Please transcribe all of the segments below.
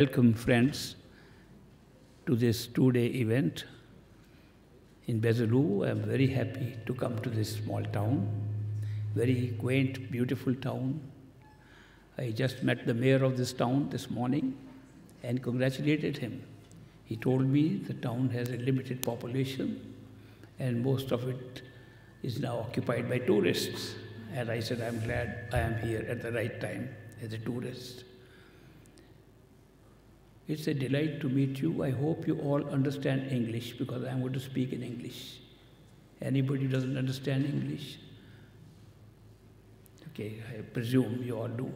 Welcome, friends, to this two day event in Besalú. I'm very happy to come to this small town, very quaint, beautiful town. I just met the mayor of this town this morning and congratulated him. He told me the town has a limited population and most of it is now occupied by tourists. And I said, I'm glad I am here at the right time as a tourist. It's a delight to meet you. I hope you all understand English because I'm going to speak in English. Anybody doesn't understand English? Okay, I presume you all do.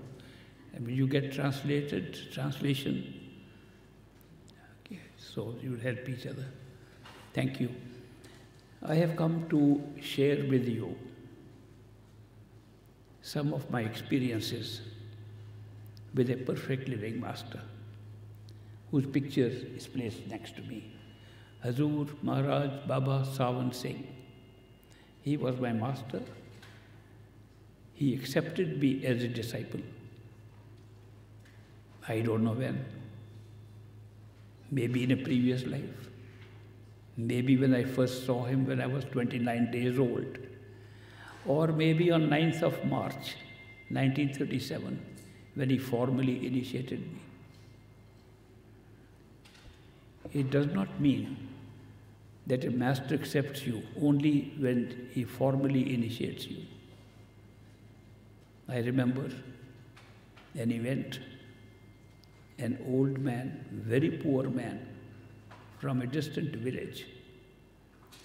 I mean, you get translated, translation. Okay, so you will help each other. Thank you. I have come to share with you some of my experiences with a perfect living master whose picture is placed next to me. Hazur Maharaj Baba Sawan Singh. He was my master. He accepted me as a disciple. I don't know when. Maybe in a previous life. Maybe when I first saw him when I was 29 days old. Or maybe on 9th of March, 1937, when he formally initiated me. It does not mean that a master accepts you only when he formally initiates you. I remember an event, an old man, very poor man from a distant village,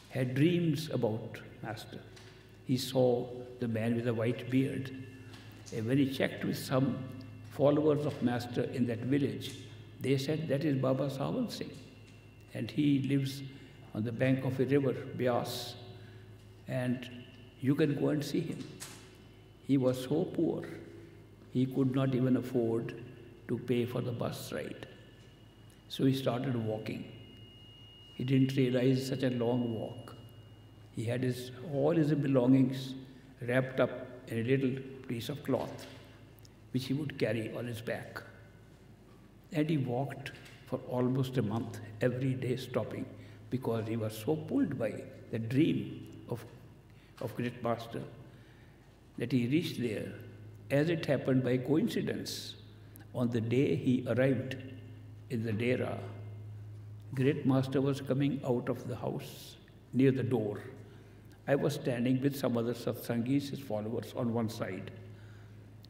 had dreams about Master. He saw the man with a white beard. And when he checked with some followers of Master in that village, they said that is Baba Sawan Singh and he lives on the bank of a river, Beas. and you can go and see him. He was so poor, he could not even afford to pay for the bus ride. So he started walking. He didn't realize such a long walk. He had his, all his belongings wrapped up in a little piece of cloth, which he would carry on his back. And he walked for almost a month, every day stopping, because he was so pulled by the dream of, of great master that he reached there, as it happened by coincidence. On the day he arrived in the Dera, great master was coming out of the house near the door. I was standing with some other satsangis, his followers, on one side.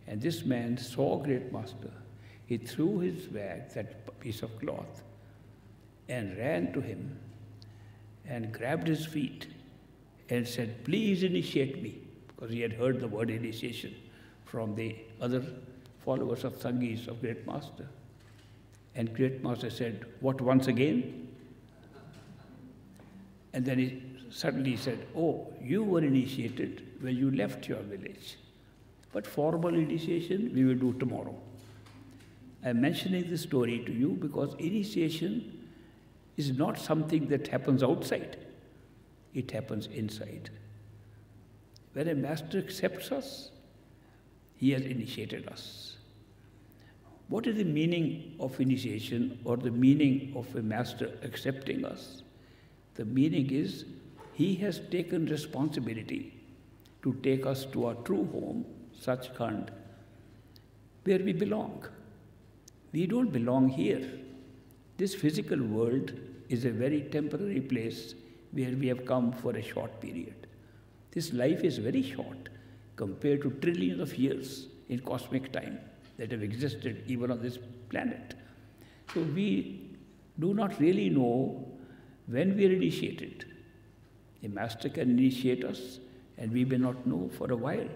And this man saw great master he threw his bag, that piece of cloth, and ran to him and grabbed his feet and said, Please initiate me, because he had heard the word initiation from the other followers of Sangis of Great Master. And Great Master said, What once again? And then he suddenly said, Oh, you were initiated when you left your village. But formal initiation we will do tomorrow. I'm mentioning this story to you because initiation is not something that happens outside, it happens inside. When a master accepts us, he has initiated us. What is the meaning of initiation or the meaning of a master accepting us? The meaning is he has taken responsibility to take us to our true home, Sachkhand, where we belong. We don't belong here. This physical world is a very temporary place where we have come for a short period. This life is very short compared to trillions of years in cosmic time that have existed even on this planet. So we do not really know when we are initiated. A master can initiate us and we may not know for a while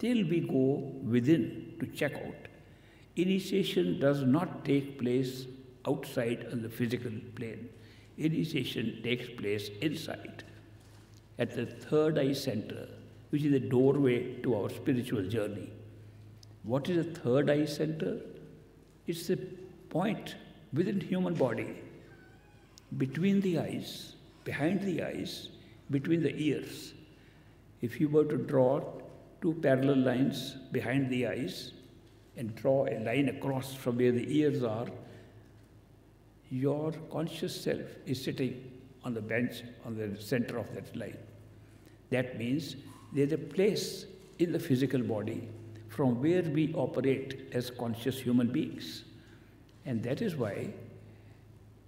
till we go within to check out Initiation does not take place outside on the physical plane. Initiation takes place inside, at the third eye center, which is the doorway to our spiritual journey. What is the third eye center? It's the point within human body, between the eyes, behind the eyes, between the ears. If you were to draw two parallel lines behind the eyes, and draw a line across from where the ears are your conscious self is sitting on the bench on the center of that line. That means there's a place in the physical body from where we operate as conscious human beings. And that is why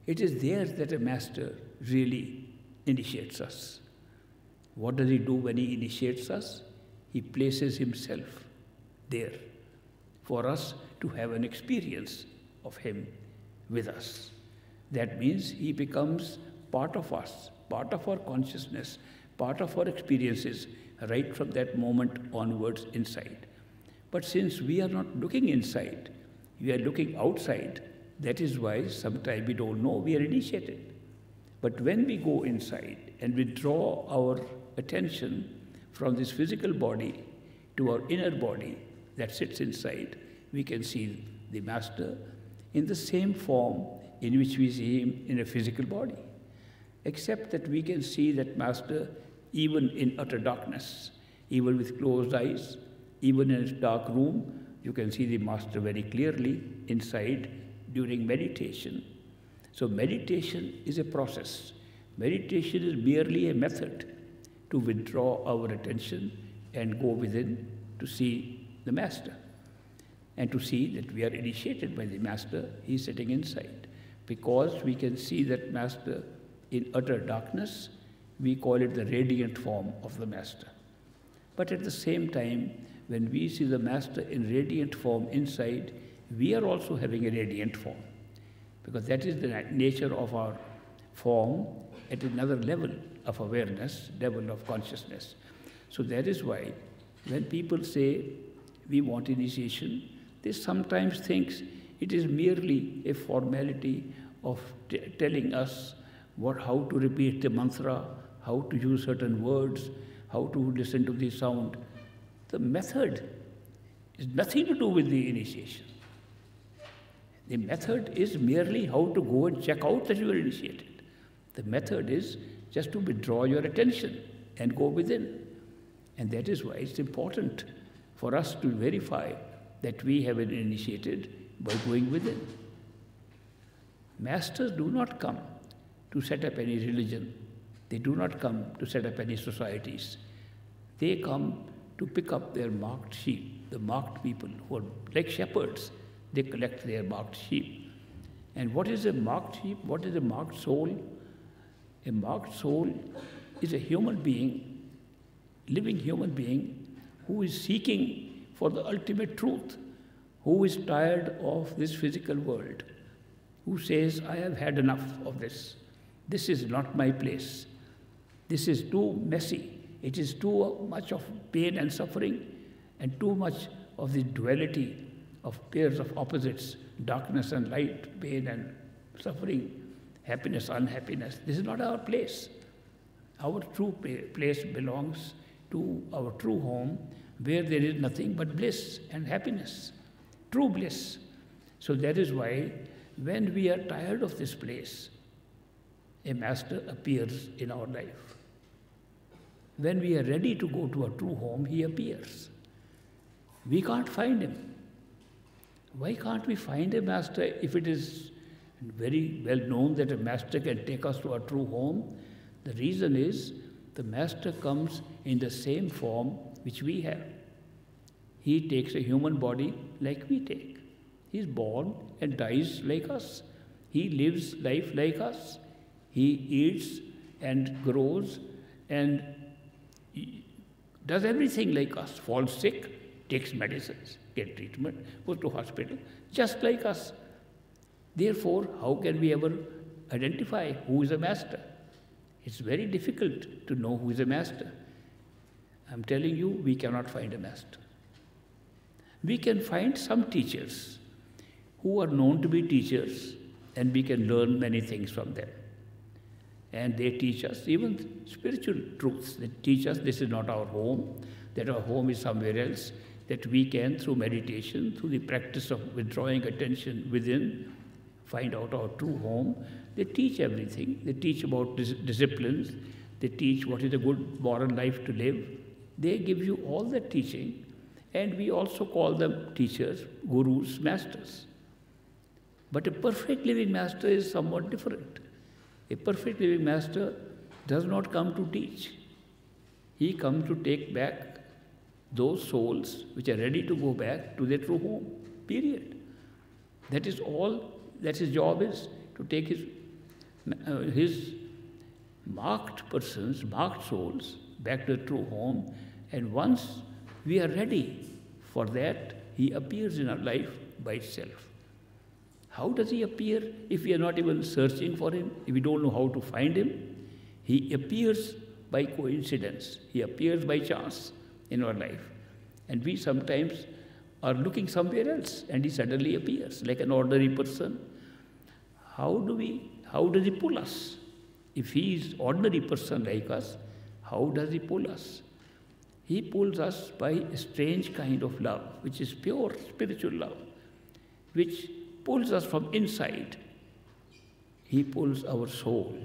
it is there that a master really initiates us. What does he do when he initiates us? He places himself there for us to have an experience of him with us. That means he becomes part of us, part of our consciousness, part of our experiences, right from that moment onwards inside. But since we are not looking inside, we are looking outside, that is why sometimes we don't know we are initiated. But when we go inside and withdraw our attention from this physical body to our inner body that sits inside, we can see the Master in the same form in which we see him in a physical body. Except that we can see that Master even in utter darkness, even with closed eyes, even in a dark room, you can see the Master very clearly inside during meditation. So, meditation is a process. Meditation is merely a method to withdraw our attention and go within to see the Master and to see that we are initiated by the Master. He is sitting inside. Because we can see that Master in utter darkness, we call it the radiant form of the Master. But at the same time, when we see the Master in radiant form inside, we are also having a radiant form. Because that is the nature of our form at another level of awareness, level of consciousness. So that is why when people say we want initiation, they sometimes think it is merely a formality of telling us what, how to repeat the mantra, how to use certain words, how to listen to the sound. The method is nothing to do with the initiation. The method is merely how to go and check out that you are initiated. The method is just to withdraw your attention and go within. And that is why it's important for us to verify that we have been initiated by going within. Masters do not come to set up any religion. They do not come to set up any societies. They come to pick up their marked sheep, the marked people who are like shepherds. They collect their marked sheep. And what is a marked sheep? What is a marked soul? A marked soul is a human being, living human being, who is seeking for the ultimate truth, who is tired of this physical world, who says, I have had enough of this. This is not my place. This is too messy. It is too much of pain and suffering and too much of the duality of pairs of opposites darkness and light, pain and suffering, happiness, unhappiness. This is not our place. Our true place belongs to our true home where there is nothing but bliss and happiness, true bliss. So that is why when we are tired of this place, a master appears in our life. When we are ready to go to a true home, he appears. We can't find him. Why can't we find a master if it is very well known that a master can take us to a true home? The reason is the master comes in the same form which we have. He takes a human body like we take. He is born and dies like us. He lives life like us. He eats and grows and does everything like us, falls sick, takes medicines, get treatment, goes to hospital, just like us. Therefore, how can we ever identify who is a master? It's very difficult to know who is a master. I'm telling you, we cannot find a master. We can find some teachers who are known to be teachers, and we can learn many things from them. And they teach us even spiritual truths. They teach us this is not our home, that our home is somewhere else, that we can, through meditation, through the practice of withdrawing attention within, find out our true home. They teach everything. They teach about dis- disciplines. They teach what is a good moral life to live. They give you all the teaching. And we also call them teachers, gurus, masters. But a perfect living master is somewhat different. A perfect living master does not come to teach. He comes to take back those souls which are ready to go back to their true home. Period. That is all that his job is to take his, uh, his marked persons, marked souls back to the true home. And once we are ready for that, he appears in our life by itself. How does he appear if we are not even searching for him, if we don't know how to find him? He appears by coincidence, he appears by chance in our life. And we sometimes are looking somewhere else and he suddenly appears like an ordinary person. How do we, how does he pull us? If he is ordinary person like us, how does he pull us? He pulls us by a strange kind of love, which is pure spiritual love, which pulls us from inside. He pulls our soul.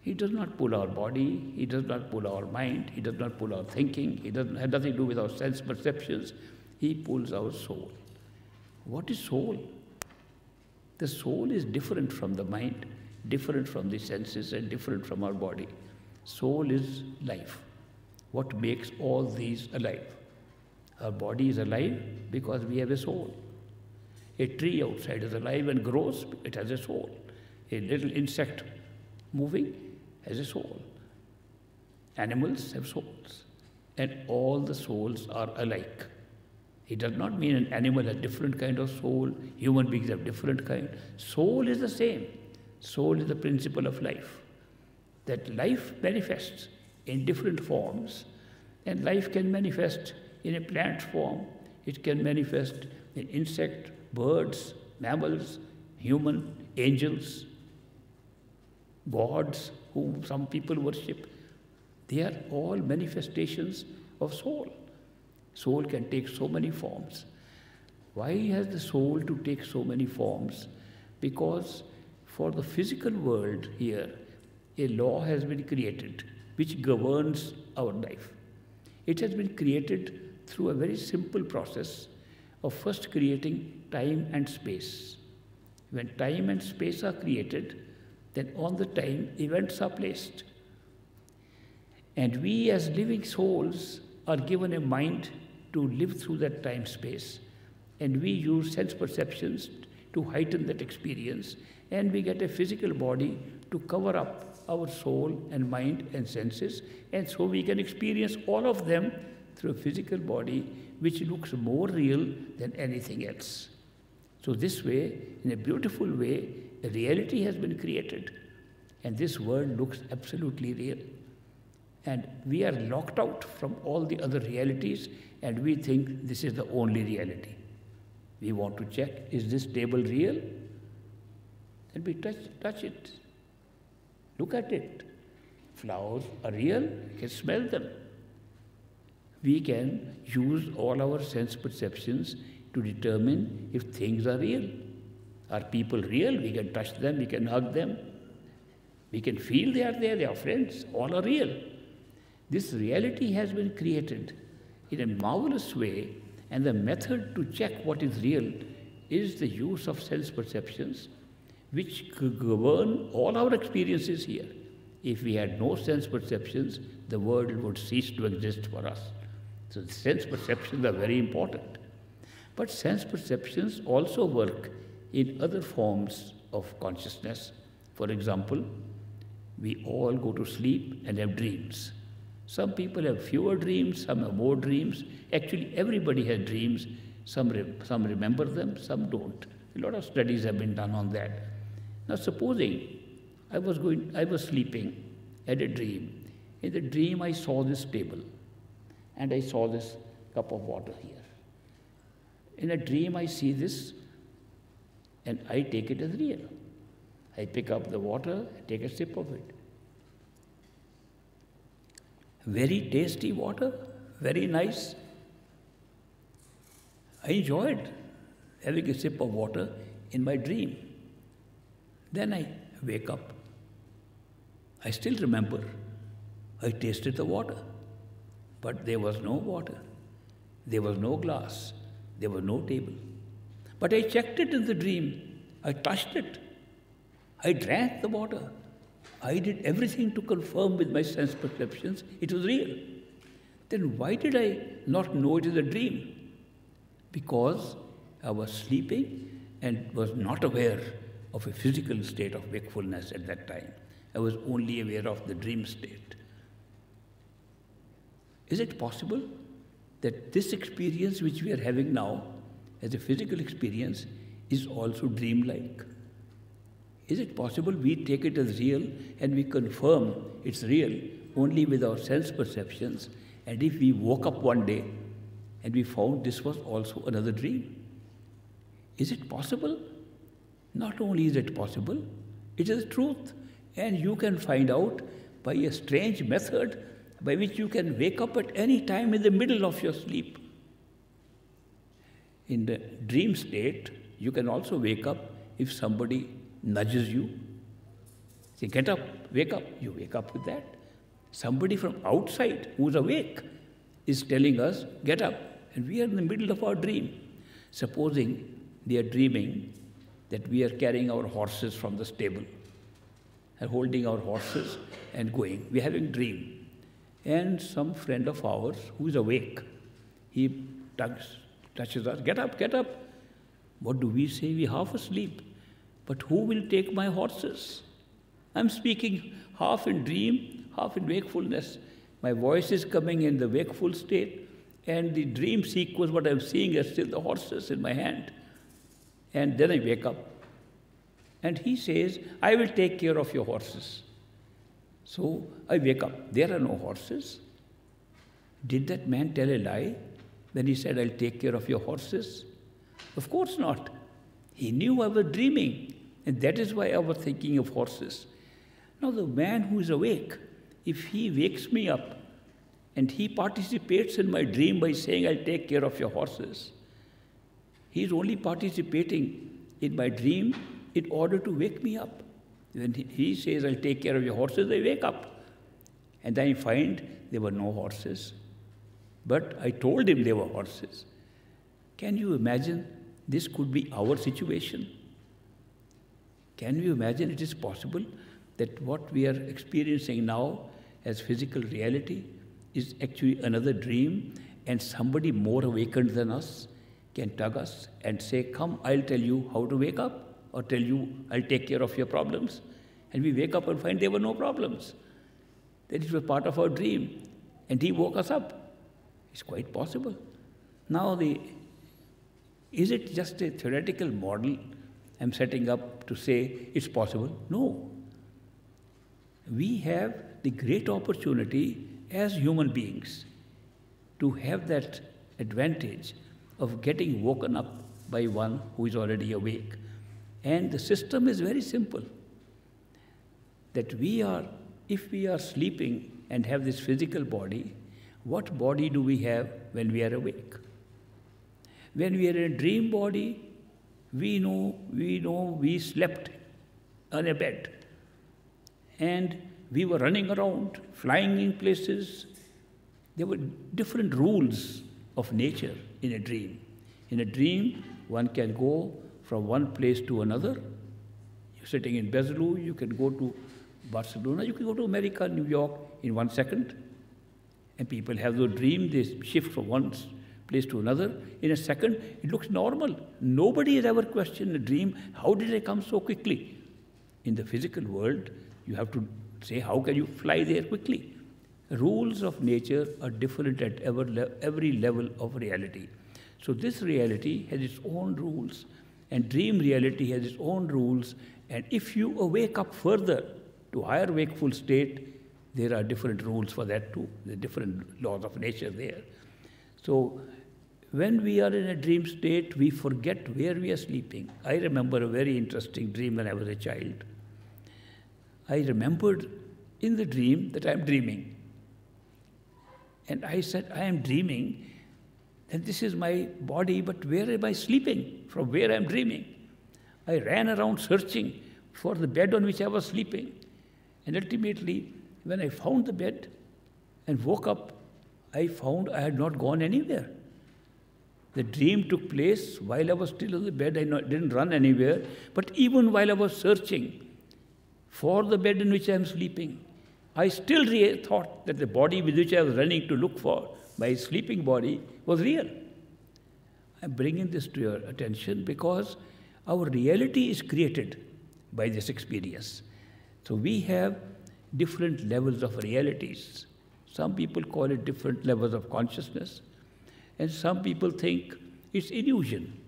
He does not pull our body, he does not pull our mind, he does not pull our thinking, he doesn't have nothing to do with our sense perceptions. He pulls our soul. What is soul? The soul is different from the mind, different from the senses, and different from our body. Soul is life. What makes all these alive? Our body is alive because we have a soul. A tree outside is alive and grows, it has a soul. A little insect moving has a soul. Animals have souls, and all the souls are alike. It does not mean an animal has different kind of soul, human beings have different kind. Soul is the same. Soul is the principle of life. That life manifests in different forms, and life can manifest in a plant form, it can manifest in insect, birds, mammals, human, angels, gods whom some people worship. They are all manifestations of soul. Soul can take so many forms. Why has the soul to take so many forms? Because for the physical world here, a law has been created which governs our life. It has been created through a very simple process of first creating time and space. When time and space are created, then on the time events are placed. And we as living souls are given a mind to live through that time space. And we use sense perceptions to heighten that experience. And we get a physical body to cover up our soul and mind and senses. And so we can experience all of them through a physical body which looks more real than anything else. So, this way, in a beautiful way, a reality has been created. And this world looks absolutely real. And we are locked out from all the other realities and we think this is the only reality. We want to check is this table real? And we touch, touch it. Look at it. Flowers are real, you can smell them. We can use all our sense perceptions to determine if things are real. Are people real? We can touch them, we can hug them. We can feel they are there, they are friends, all are real. This reality has been created in a marvelous way, and the method to check what is real is the use of sense perceptions, which govern all our experiences here. If we had no sense perceptions, the world would cease to exist for us. So, sense perceptions are very important. But sense perceptions also work in other forms of consciousness. For example, we all go to sleep and have dreams. Some people have fewer dreams, some have more dreams. Actually, everybody has dreams. Some, re- some remember them, some don't. A lot of studies have been done on that. Now, supposing I was going, I was sleeping, had a dream. In the dream, I saw this table, and I saw this cup of water here. In a dream, I see this, and I take it as real. I pick up the water, take a sip of it. Very tasty water, very nice. I enjoyed having a sip of water in my dream. Then I wake up. I still remember I tasted the water, but there was no water. There was no glass. There was no table. But I checked it in the dream I touched it. I drank the water. I did everything to confirm with my sense perceptions it was real. Then why did I not know it is a dream? Because I was sleeping and was not aware of a physical state of wakefulness at that time. I was only aware of the dream state. Is it possible that this experience which we are having now as a physical experience is also dreamlike? Is it possible we take it as real and we confirm it's real only with our sense perceptions? And if we woke up one day and we found this was also another dream? Is it possible? Not only is it possible, it is truth. And you can find out by a strange method by which you can wake up at any time in the middle of your sleep. In the dream state, you can also wake up if somebody nudges you. Say, get up, wake up. You wake up with that. Somebody from outside who's awake is telling us, get up. And we are in the middle of our dream. Supposing they are dreaming that we are carrying our horses from the stable and holding our horses and going. We're having dream. And some friend of ours who is awake, he tugs, touches us, get up, get up. What do we say? We half asleep. But who will take my horses? I'm speaking half in dream, half in wakefulness. My voice is coming in the wakeful state, and the dream sequence, what I'm seeing is still the horses in my hand. And then I wake up. And he says, I will take care of your horses. So I wake up. There are no horses. Did that man tell a lie when he said, I'll take care of your horses? Of course not. He knew I was dreaming, and that is why I was thinking of horses. Now, the man who is awake, if he wakes me up and he participates in my dream by saying, I'll take care of your horses, he is only participating in my dream in order to wake me up. When he says, I'll take care of your horses, I wake up. And then I find there were no horses. But I told him there were horses. Can you imagine this could be our situation? Can you imagine it is possible that what we are experiencing now as physical reality is actually another dream and somebody more awakened than us can tug us and say, Come, I'll tell you how to wake up or tell you, I'll take care of your problems. And we wake up and find there were no problems. That it was part of our dream. And he woke us up. It's quite possible. Now, the, is it just a theoretical model I'm setting up to say it's possible? No. We have the great opportunity as human beings to have that advantage of getting woken up by one who is already awake. And the system is very simple that we are, if we are sleeping and have this physical body, what body do we have when we are awake? When we are in a dream body, we know we know we slept on a bed and we were running around, flying in places. There were different rules of nature in a dream. In a dream, one can go from one place to another. You're sitting in Besalú, you can go to Barcelona, you can go to America, New York in one second. And people have the dream, they shift from one place to another. In a second, it looks normal. Nobody has ever questioned a dream, how did I come so quickly? In the physical world, you have to say, how can you fly there quickly? Rules of nature are different at every level of reality. So this reality has its own rules. And dream reality has its own rules. And if you awake up further to higher wakeful state, there are different rules for that too. There are different laws of nature there. So when we are in a dream state, we forget where we are sleeping. I remember a very interesting dream when I was a child. I remembered in the dream that I am dreaming. And I said, I am dreaming and this is my body, but where am I sleeping? From where I'm dreaming? I ran around searching for the bed on which I was sleeping. And ultimately, when I found the bed and woke up, I found I had not gone anywhere. The dream took place while I was still in the bed. I didn't run anywhere. But even while I was searching for the bed in which I am sleeping, I still thought that the body with which I was running to look for, my sleeping body, was real. I'm bringing this to your attention because our reality is created by this experience. So we have different levels of realities. Some people call it different levels of consciousness. And some people think it's illusion.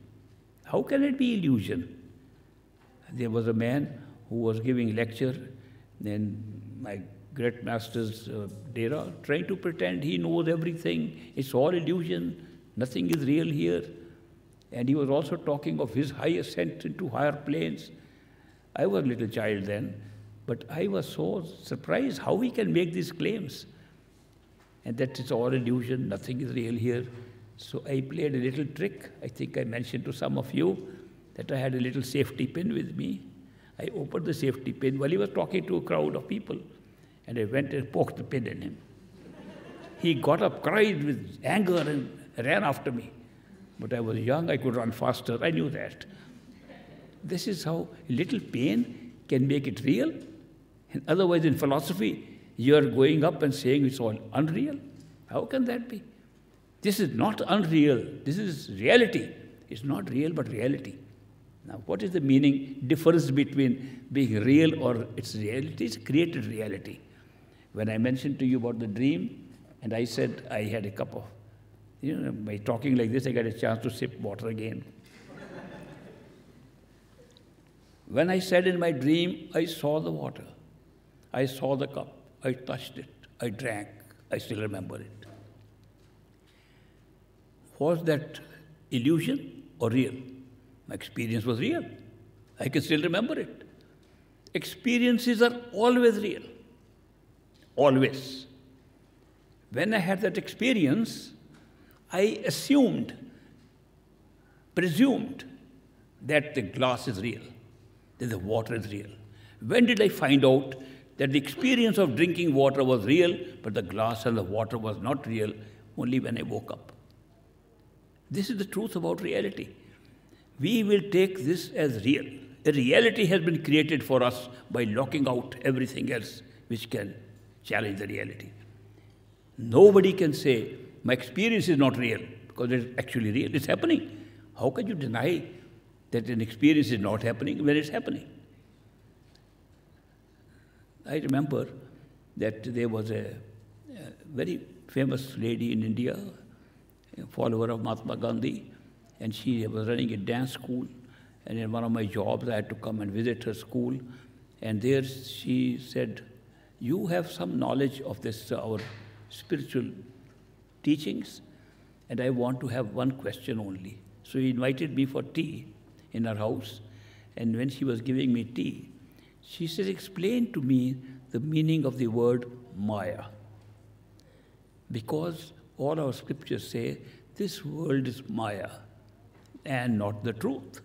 How can it be illusion? There was a man who was giving lecture in my great master's uh, dera, trying to pretend he knows everything. It's all illusion. Nothing is real here. And he was also talking of his high ascent into higher planes. I was a little child then, but I was so surprised how he can make these claims. And that it's all illusion, nothing is real here. So I played a little trick. I think I mentioned to some of you that I had a little safety pin with me. I opened the safety pin while he was talking to a crowd of people, and I went and poked the pin in him. He got up, cried with anger, and ran after me. But I was young, I could run faster, I knew that. This is how little pain can make it real. And otherwise, in philosophy, you are going up and saying it's all unreal. How can that be? This is not unreal. This is reality. It's not real, but reality. Now, what is the meaning, difference between being real or its reality? It's created reality. When I mentioned to you about the dream, and I said I had a cup of, you know, by talking like this, I got a chance to sip water again. when I said in my dream, I saw the water, I saw the cup, I touched it, I drank, I still remember it. Was that illusion or real? My experience was real. I can still remember it. Experiences are always real. Always. When I had that experience, I assumed, presumed that the glass is real, that the water is real. When did I find out that the experience of drinking water was real, but the glass and the water was not real? Only when I woke up. This is the truth about reality. We will take this as real. A reality has been created for us by locking out everything else which can challenge the reality. Nobody can say, my experience is not real, because it's actually real. It's happening. How can you deny that an experience is not happening when it's happening? I remember that there was a, a very famous lady in India a follower of Mahatma Gandhi, and she was running a dance school. And in one of my jobs, I had to come and visit her school. And there she said, You have some knowledge of this, uh, our spiritual teachings, and I want to have one question only. So he invited me for tea in her house. And when she was giving me tea, she said, Explain to me the meaning of the word Maya. Because all our scriptures say this world is Maya and not the truth.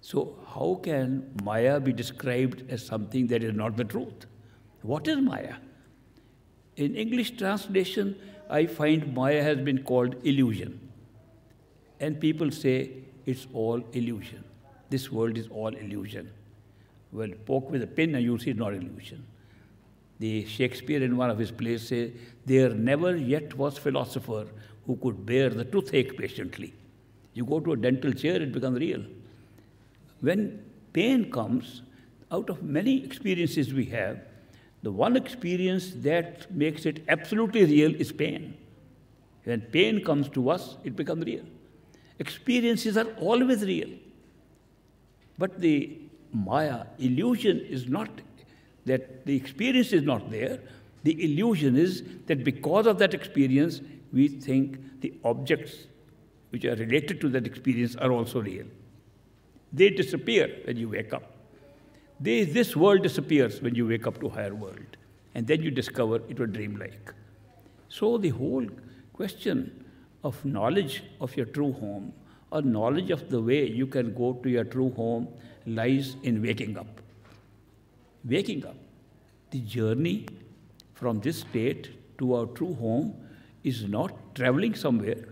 So, how can Maya be described as something that is not the truth? What is Maya? In English translation, I find Maya has been called illusion. And people say it's all illusion. This world is all illusion. Well, poke with a pin and you see it's not illusion. The Shakespeare in one of his plays says, There never yet was philosopher who could bear the toothache patiently. You go to a dental chair, it becomes real. When pain comes, out of many experiences we have, the one experience that makes it absolutely real is pain. When pain comes to us, it becomes real. Experiences are always real. But the Maya, illusion, is not that the experience is not there. The illusion is that because of that experience, we think the objects which are related to that experience are also real. They disappear when you wake up. This world disappears when you wake up to higher world. And then you discover it was dreamlike. So the whole question of knowledge of your true home or knowledge of the way you can go to your true home lies in waking up waking up. The journey from this state to our true home is not traveling somewhere.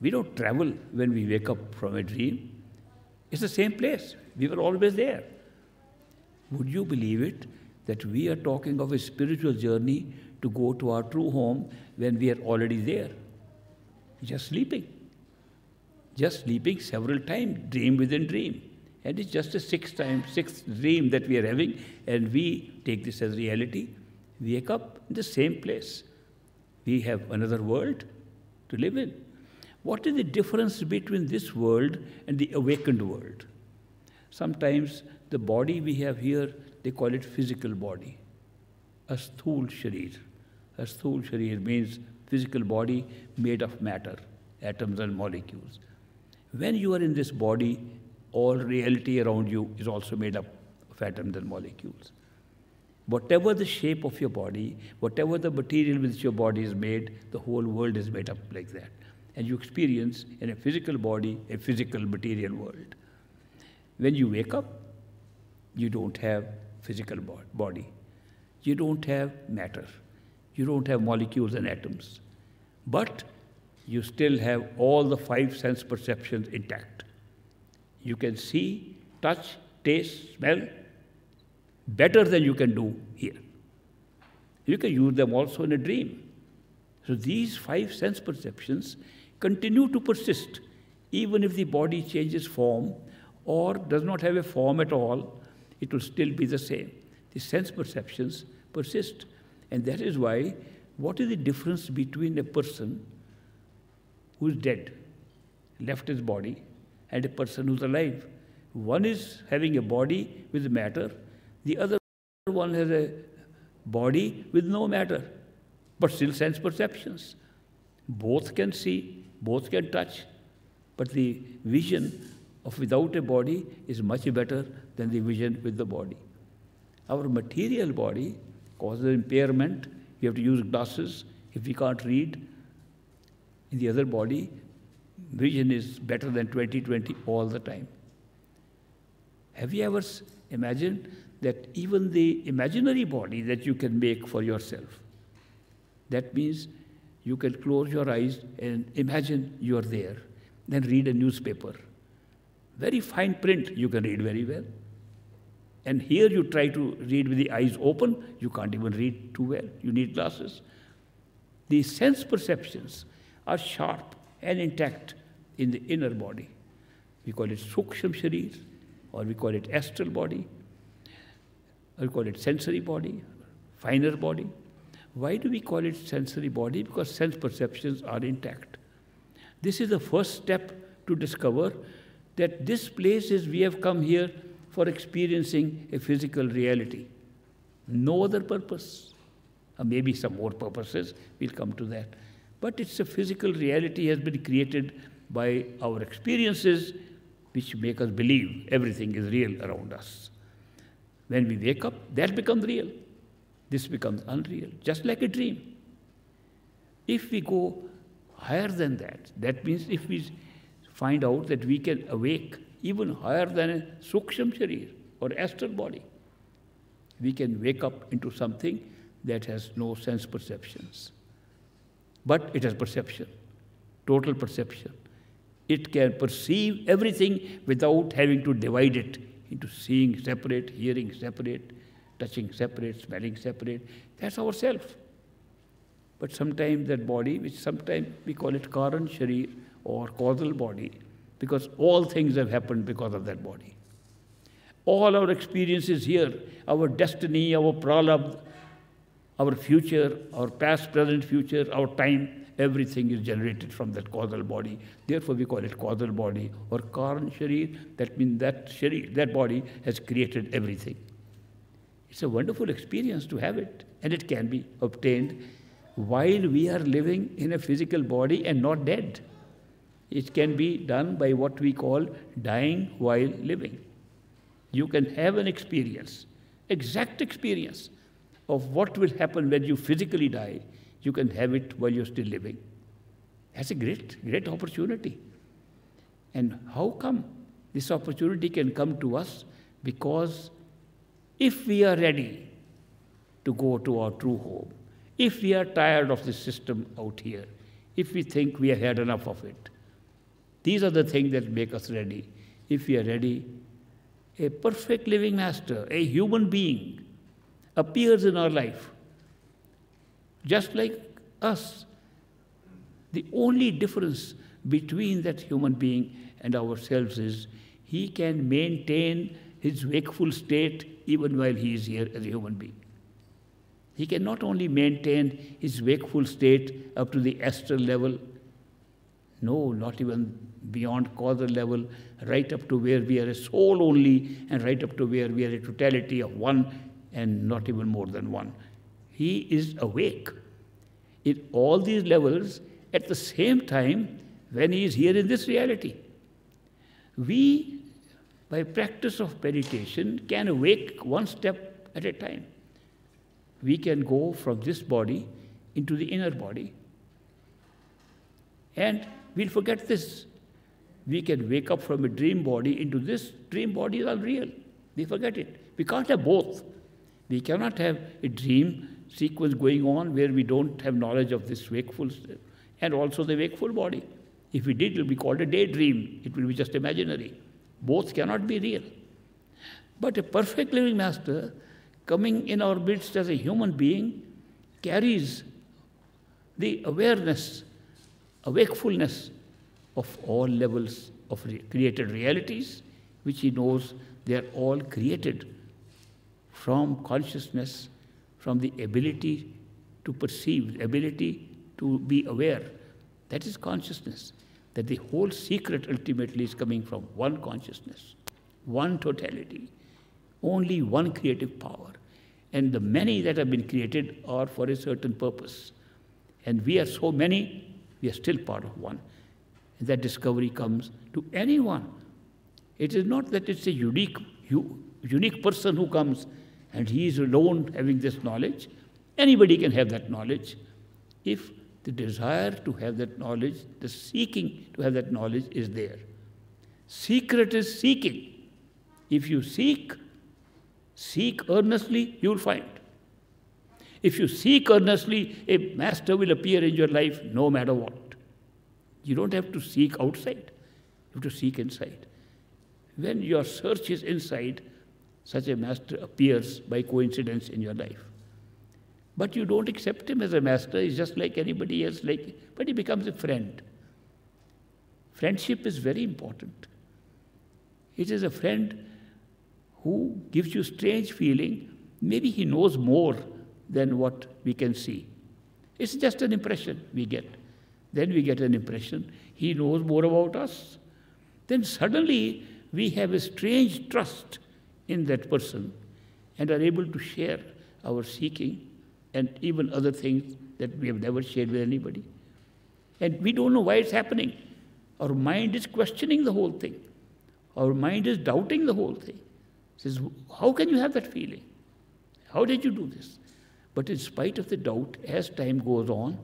We don't travel when we wake up from a dream. It's the same place. We were always there. Would you believe it that we are talking of a spiritual journey to go to our true home when we are already there? Just sleeping. Just sleeping several times, dream within dream. And it's just a sixth time, sixth dream that we are having, and we take this as reality. We wake up in the same place. We have another world to live in. What is the difference between this world and the awakened world? Sometimes the body we have here, they call it physical body. A sthul sharir. A sthul sharir means physical body made of matter, atoms and molecules. When you are in this body, all reality around you is also made up of atoms and molecules. Whatever the shape of your body, whatever the material with which your body is made, the whole world is made up like that. And you experience in a physical body a physical material world. When you wake up, you don't have physical body. You don't have matter. You don't have molecules and atoms. But you still have all the five sense perceptions intact. You can see, touch, taste, smell better than you can do here. You can use them also in a dream. So these five sense perceptions continue to persist even if the body changes form or does not have a form at all, it will still be the same. The sense perceptions persist. And that is why, what is the difference between a person who is dead, left his body, and a person who's alive? One is having a body with matter, the other one has a body with no matter, but still sense perceptions. Both can see, both can touch, but the vision of without a body is much better than the vision with the body. Our material body causes impairment. We have to use glasses if we can't read. In the other body, vision is better than 20/20 all the time. Have you ever imagined that even the imaginary body that you can make for yourself, that means you can close your eyes and imagine you are there, then read a newspaper. Very fine print, you can read very well. And here you try to read with the eyes open, you can't even read too well. You need glasses. The sense perceptions are sharp and intact in the inner body. We call it Suksham Sharir, or we call it astral body, or we call it sensory body, finer body. Why do we call it sensory body? Because sense perceptions are intact. This is the first step to discover that this place is we have come here for experiencing a physical reality. No other purpose. Uh, maybe some more purposes, we'll come to that. But it's a physical reality has been created by our experiences which make us believe everything is real around us. When we wake up, that becomes real. This becomes unreal, just like a dream. If we go higher than that, that means if we find out that we can awake even higher than a suksham sharir or astral body, we can wake up into something that has no sense perceptions. But it has perception, total perception. It can perceive everything without having to divide it into seeing separate, hearing separate, touching separate, smelling separate. That's ourself. But sometimes that body, which sometimes we call it Karan Sharir or causal body, because all things have happened because of that body. All our experiences here, our destiny, our pralabdha, our future, our past, present, future, our time, Everything is generated from that causal body. Therefore, we call it causal body or Karan Sharir. That means that Sharir, that body has created everything. It's a wonderful experience to have it, and it can be obtained while we are living in a physical body and not dead. It can be done by what we call dying while living. You can have an experience, exact experience of what will happen when you physically die you can have it while you're still living. That's a great, great opportunity. And how come this opportunity can come to us? Because if we are ready to go to our true home, if we are tired of the system out here, if we think we have had enough of it, These are the things that make us ready. If we are ready, a perfect living master, a human being, appears in our life, just like us. The only difference between that human being and ourselves is he can maintain his wakeful state even while he is here as a human being. He can not only maintain his wakeful state up to the astral level, no, not even beyond causal level, right up to where we are a soul only, and right up to where we are a totality of one and not even more than one. He is awake in all these levels at the same time when he is here in this reality. We, by practice of meditation, can awake one step at a time. We can go from this body into the inner body. And we'll forget this. We can wake up from a dream body into this dream body is unreal. We forget it. We can't have both. We cannot have a dream sequence going on where we don't have knowledge of this wakeful and also the wakeful body. If we did, it will be called a daydream. It will be just imaginary. Both cannot be real. But a perfect living master coming in our midst as a human being carries the awareness, a wakefulness of all levels of re created realities, which he knows they are all created from consciousness from the ability to perceive, ability to be aware. That is consciousness. That the whole secret ultimately is coming from one consciousness, one totality, only one creative power. And the many that have been created are for a certain purpose. And we are so many, we are still part of one. And that discovery comes to anyone. It is not that it's a unique, unique person who comes and he is alone having this knowledge. Anybody can have that knowledge if the desire to have that knowledge, the seeking to have that knowledge is there. Secret is seeking. If you seek, seek earnestly, you'll find. If you seek earnestly, a master will appear in your life no matter what. You don't have to seek outside, you have to seek inside. When your search is inside, such a master appears by coincidence in your life. But you don't accept him as a master, he's just like anybody else, like, but he becomes a friend. Friendship is very important. It is a friend who gives you strange feeling. Maybe he knows more than what we can see. It's just an impression we get. Then we get an impression he knows more about us. Then suddenly we have a strange trust in that person and are able to share our seeking and even other things that we have never shared with anybody. And we don't know why it's happening. Our mind is questioning the whole thing. Our mind is doubting the whole thing. It Says, how can you have that feeling? How did you do this? But in spite of the doubt, as time goes on,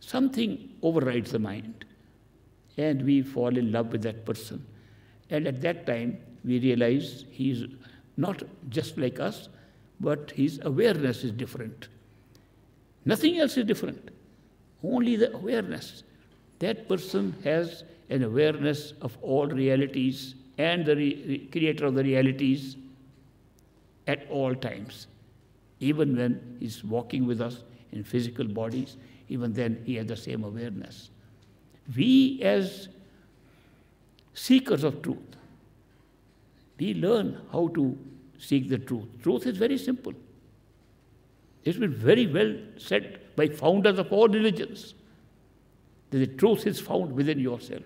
something overrides the mind. And we fall in love with that person. And at that time, we realize he's not just like us, but his awareness is different. Nothing else is different, only the awareness. That person has an awareness of all realities and the re creator of the realities at all times. Even when he's walking with us in physical bodies, even then he has the same awareness. We, as seekers of truth, we learn how to seek the truth. Truth is very simple. It's been very well said by founders of all religions that the truth is found within yourself.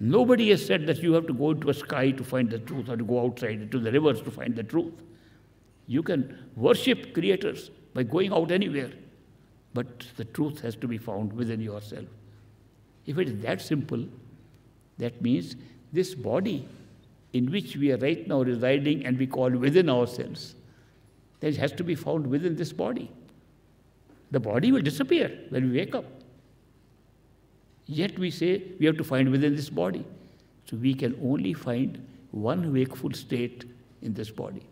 Nobody has said that you have to go into a sky to find the truth or to go outside into the rivers to find the truth. You can worship creators by going out anywhere, but the truth has to be found within yourself. If it is that simple, that means this body in which we are right now residing and we call within ourselves, that has to be found within this body. The body will disappear when we wake up. Yet we say we have to find within this body. So we can only find one wakeful state in this body.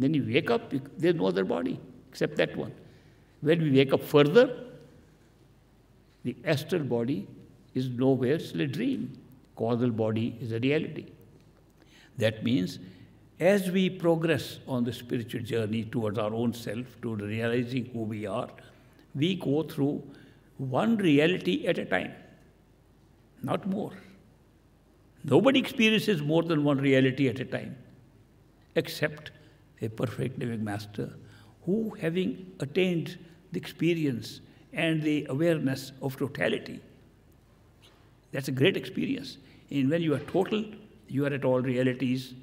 Then you wake up, there's no other body except that one. When we wake up further, the astral body is nowhere, it's a dream. Causal body is a reality. That means as we progress on the spiritual journey towards our own self, to realizing who we are, we go through one reality at a time, not more. Nobody experiences more than one reality at a time, except a perfect living master who, having attained the experience and the awareness of totality, that's a great experience. And when you are total, you are at all realities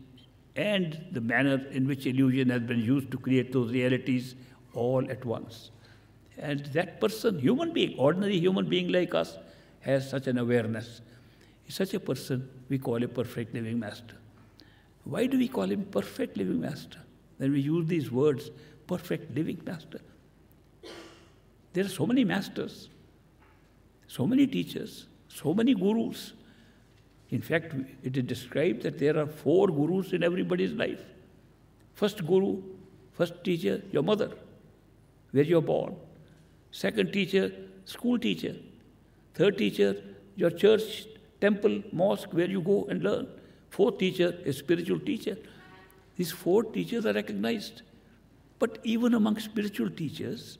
and the manner in which illusion has been used to create those realities all at once. And that person, human being, ordinary human being like us, has such an awareness. Such a person we call a perfect living master. Why do we call him perfect living master? When we use these words, perfect living master. There are so many masters, so many teachers, so many gurus. In fact, it is described that there are four gurus in everybody's life. First guru, first teacher, your mother, where you're born. Second teacher, school teacher. Third teacher, your church, temple, mosque, where you go and learn. Fourth teacher, a spiritual teacher. These four teachers are recognized. But even among spiritual teachers,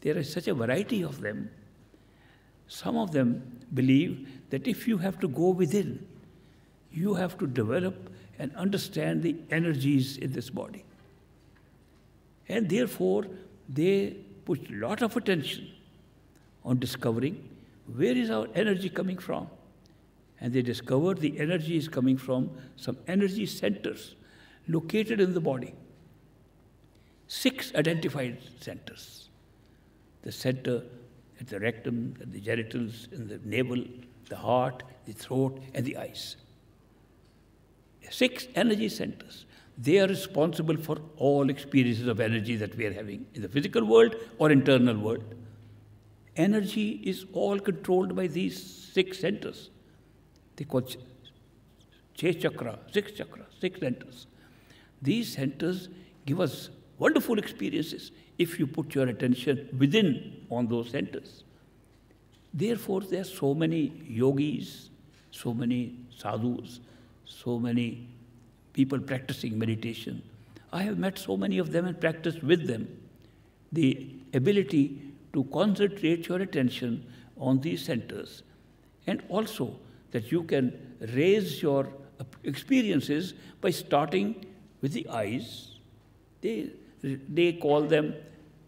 there is such a variety of them. Some of them believe that if you have to go within, you have to develop and understand the energies in this body. And therefore, they put a lot of attention on discovering where is our energy coming from. And they discover the energy is coming from some energy centers located in the body. Six identified centers. The center at the rectum, at the genitals, in the navel, the heart, the throat, and the eyes. Six energy centers. They are responsible for all experiences of energy that we are having in the physical world or internal world. Energy is all controlled by these six centers. They call ch- chakra, six chakra, six centers. These centers give us wonderful experiences if you put your attention within on those centers. Therefore, there are so many yogis, so many sadhus, so many people practicing meditation. I have met so many of them and practiced with them. The ability to concentrate your attention on these centers and also that you can raise your experiences by starting with the eyes. They, they call them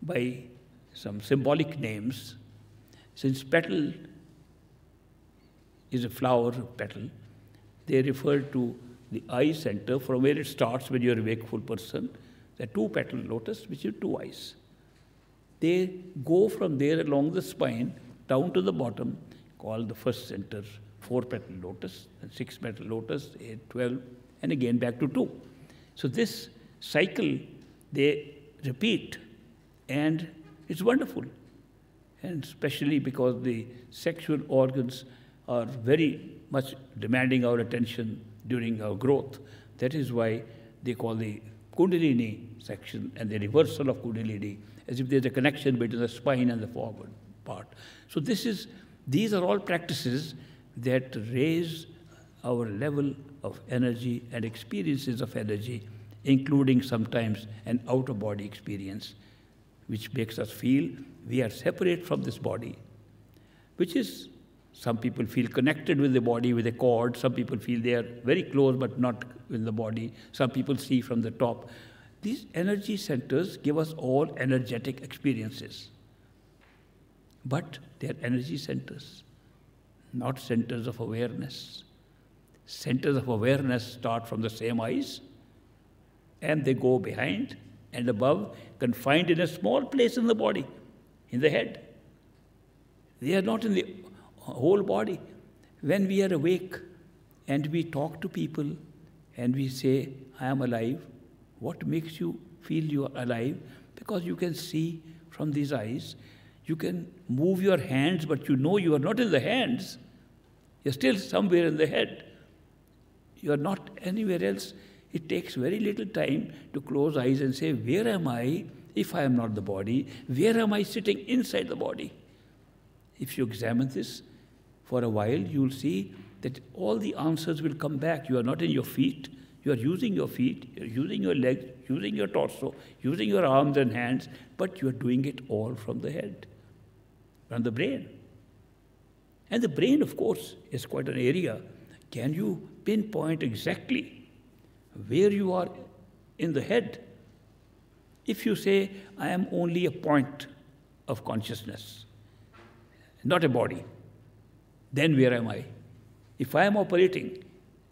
by some symbolic names. Since petal is a flower petal, they refer to the eye center from where it starts when you're a wakeful person. The two petal lotus, which is two eyes. They go from there along the spine down to the bottom, called the first center, four petal lotus, and six petal lotus, eight, twelve, and again back to two. So this cycle they repeat, and it's wonderful. And especially because the sexual organs are very much demanding our attention during our growth. That is why they call the Kundalini section and the reversal of Kundalini, as if there's a connection between the spine and the forward part. So this is, these are all practices that raise our level of energy and experiences of energy, including sometimes an out of body experience, which makes us feel we are separate from this body, which is some people feel connected with the body with a cord, some people feel they are very close but not in the body, some people see from the top. These energy centers give us all energetic experiences. But they are energy centers, not centers of awareness. Centers of awareness start from the same eyes and they go behind and above, confined in a small place in the body, in the head. They are not in the whole body. When we are awake and we talk to people and we say, I am alive, what makes you feel you are alive? Because you can see from these eyes, you can move your hands, but you know you are not in the hands. You're still somewhere in the head. You are not anywhere else. It takes very little time to close eyes and say, Where am I if I am not the body? Where am I sitting inside the body? If you examine this for a while, you'll see that all the answers will come back. You are not in your feet, you are using your feet, you're using your legs, using your torso, using your arms and hands, but you are doing it all from the head, from the brain. And the brain, of course, is quite an area. Can you pinpoint exactly where you are in the head? If you say, I am only a point of consciousness, not a body, then where am I? If I am operating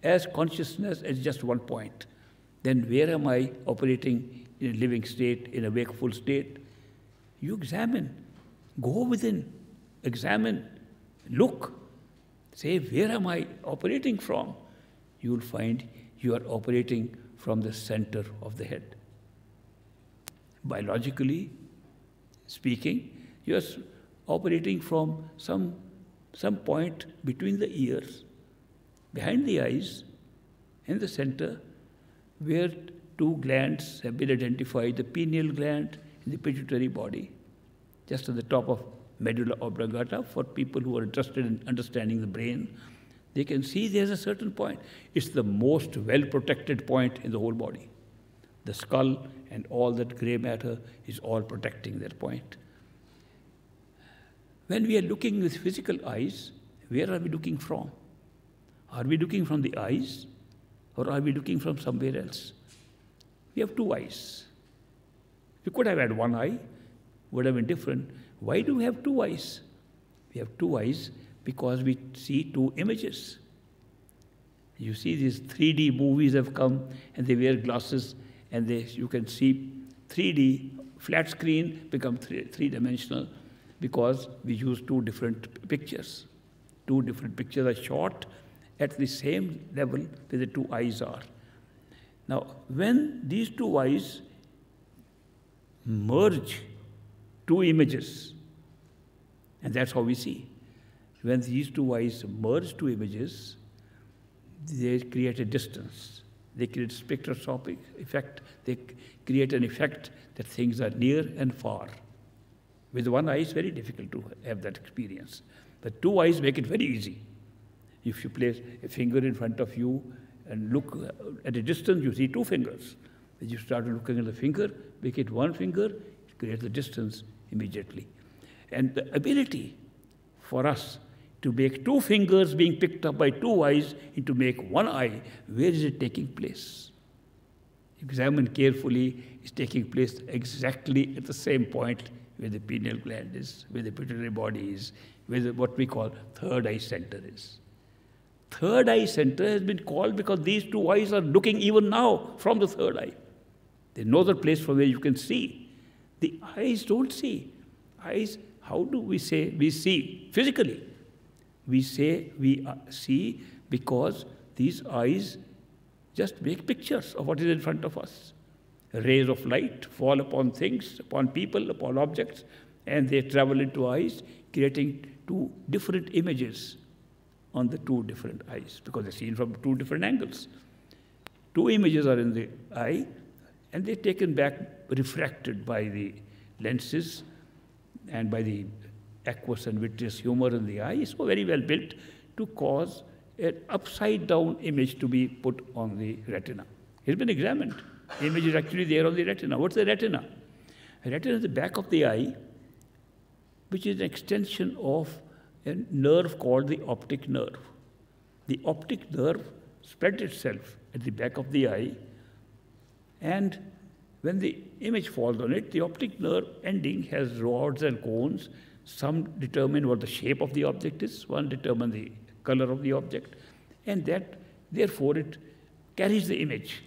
as consciousness as just one point, then where am I operating in a living state, in a wakeful state? You examine, go within, examine, look, say, where am I operating from? You will find you are operating from the center of the head. Biologically speaking, you are operating from some, some point between the ears behind the eyes, in the center, where two glands have been identified the pineal gland and the pituitary body, just at the top of medulla oblongata. For people who are interested in understanding the brain, they can see there's a certain point. It's the most well protected point in the whole body. The skull and all that gray matter is all protecting that point. When we are looking with physical eyes, where are we looking from? Are we looking from the eyes or are we looking from somewhere else? We have two eyes. We could have had one eye, would have been different. Why do we have two eyes? We have two eyes because we see two images. You see, these 3D movies have come and they wear glasses and they, you can see 3D, flat screen become three, three dimensional because we use two different pictures. Two different pictures are shot at the same level where the two eyes are. Now, when these two eyes merge two images, and that's how we see. When these two eyes merge two images, they create a distance. They create spectroscopic effect. They create an effect that things are near and far. With one eye, it's very difficult to have that experience. But two eyes make it very easy. If you place a finger in front of you and look at a distance, you see two fingers. When you start looking at the finger, make it one finger, it creates the distance immediately. And the ability for us to make two fingers being picked up by two eyes into make one eye, where is it taking place? Examine carefully, it's taking place exactly at the same point where the pineal gland is, where the pituitary body is, where the, what we call third eye center is. Third eye center has been called because these two eyes are looking even now from the third eye. There's no other place from where you can see. The eyes don't see. Eyes, how do we say we see physically? We say we uh, see because these eyes just make pictures of what is in front of us. Rays of light fall upon things, upon people, upon objects, and they travel into eyes, creating two different images on the two different eyes because they're seen from two different angles. Two images are in the eye and they're taken back, refracted by the lenses and by the aqueous and vitreous humor in the eye. So very well built to cause an upside down image to be put on the retina. It's been examined. The image is actually there on the retina. What's the retina? Retina is the back of the eye, which is an extension of a nerve called the optic nerve. The optic nerve spreads itself at the back of the eye, and when the image falls on it, the optic nerve ending has rods and cones. Some determine what the shape of the object is, one determine the color of the object, and that therefore it carries the image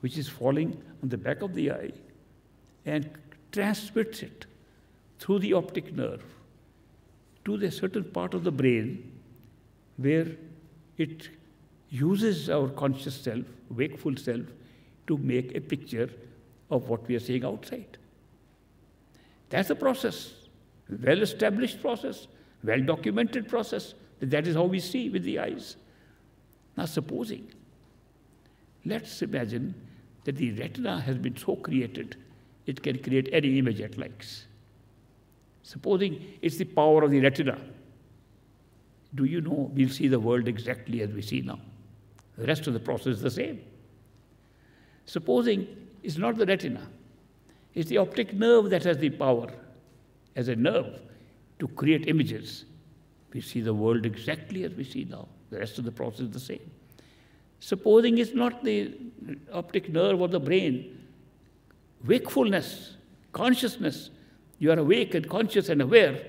which is falling on the back of the eye and transmits it through the optic nerve to the certain part of the brain where it uses our conscious self, wakeful self, to make a picture of what we are seeing outside. That's the process, well established process, well documented process. That is how we see with the eyes. Now, supposing, let's imagine that the retina has been so created, it can create any image it likes. Supposing it's the power of the retina. do you know we'll see the world exactly as we see now? The rest of the process is the same. Supposing it's not the retina, it's the optic nerve that has the power as a nerve to create images. We see the world exactly as we see now. The rest of the process is the same. Supposing it's not the optic nerve or the brain, wakefulness, consciousness, you are awake and conscious and aware,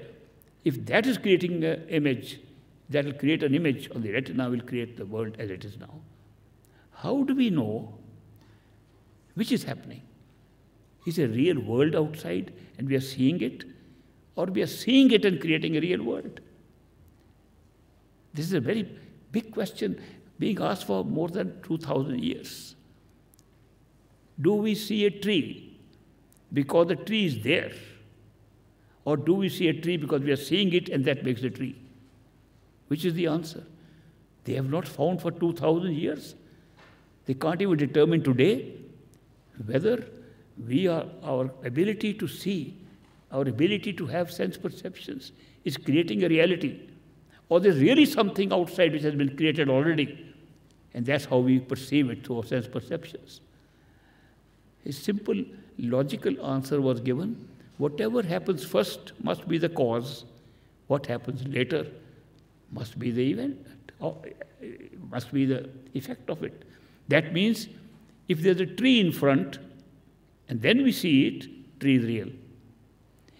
if that is creating an image, that will create an image on the retina, will create the world as it is now. How do we know which is happening? Is a real world outside and we are seeing it? Or we are seeing it and creating a real world? This is a very big question being asked for more than 2,000 years. Do we see a tree because the tree is there? Or do we see a tree because we are seeing it and that makes the tree? Which is the answer? They have not found for 2,000 years. They can't even determine today whether we are, our ability to see, our ability to have sense perceptions is creating a reality. Or there's really something outside which has been created already. And that's how we perceive it through our sense perceptions. A simple logical answer was given whatever happens first must be the cause, what happens later must be the event, or uh, must be the effect of it. That means if there's a tree in front and then we see it, tree is real.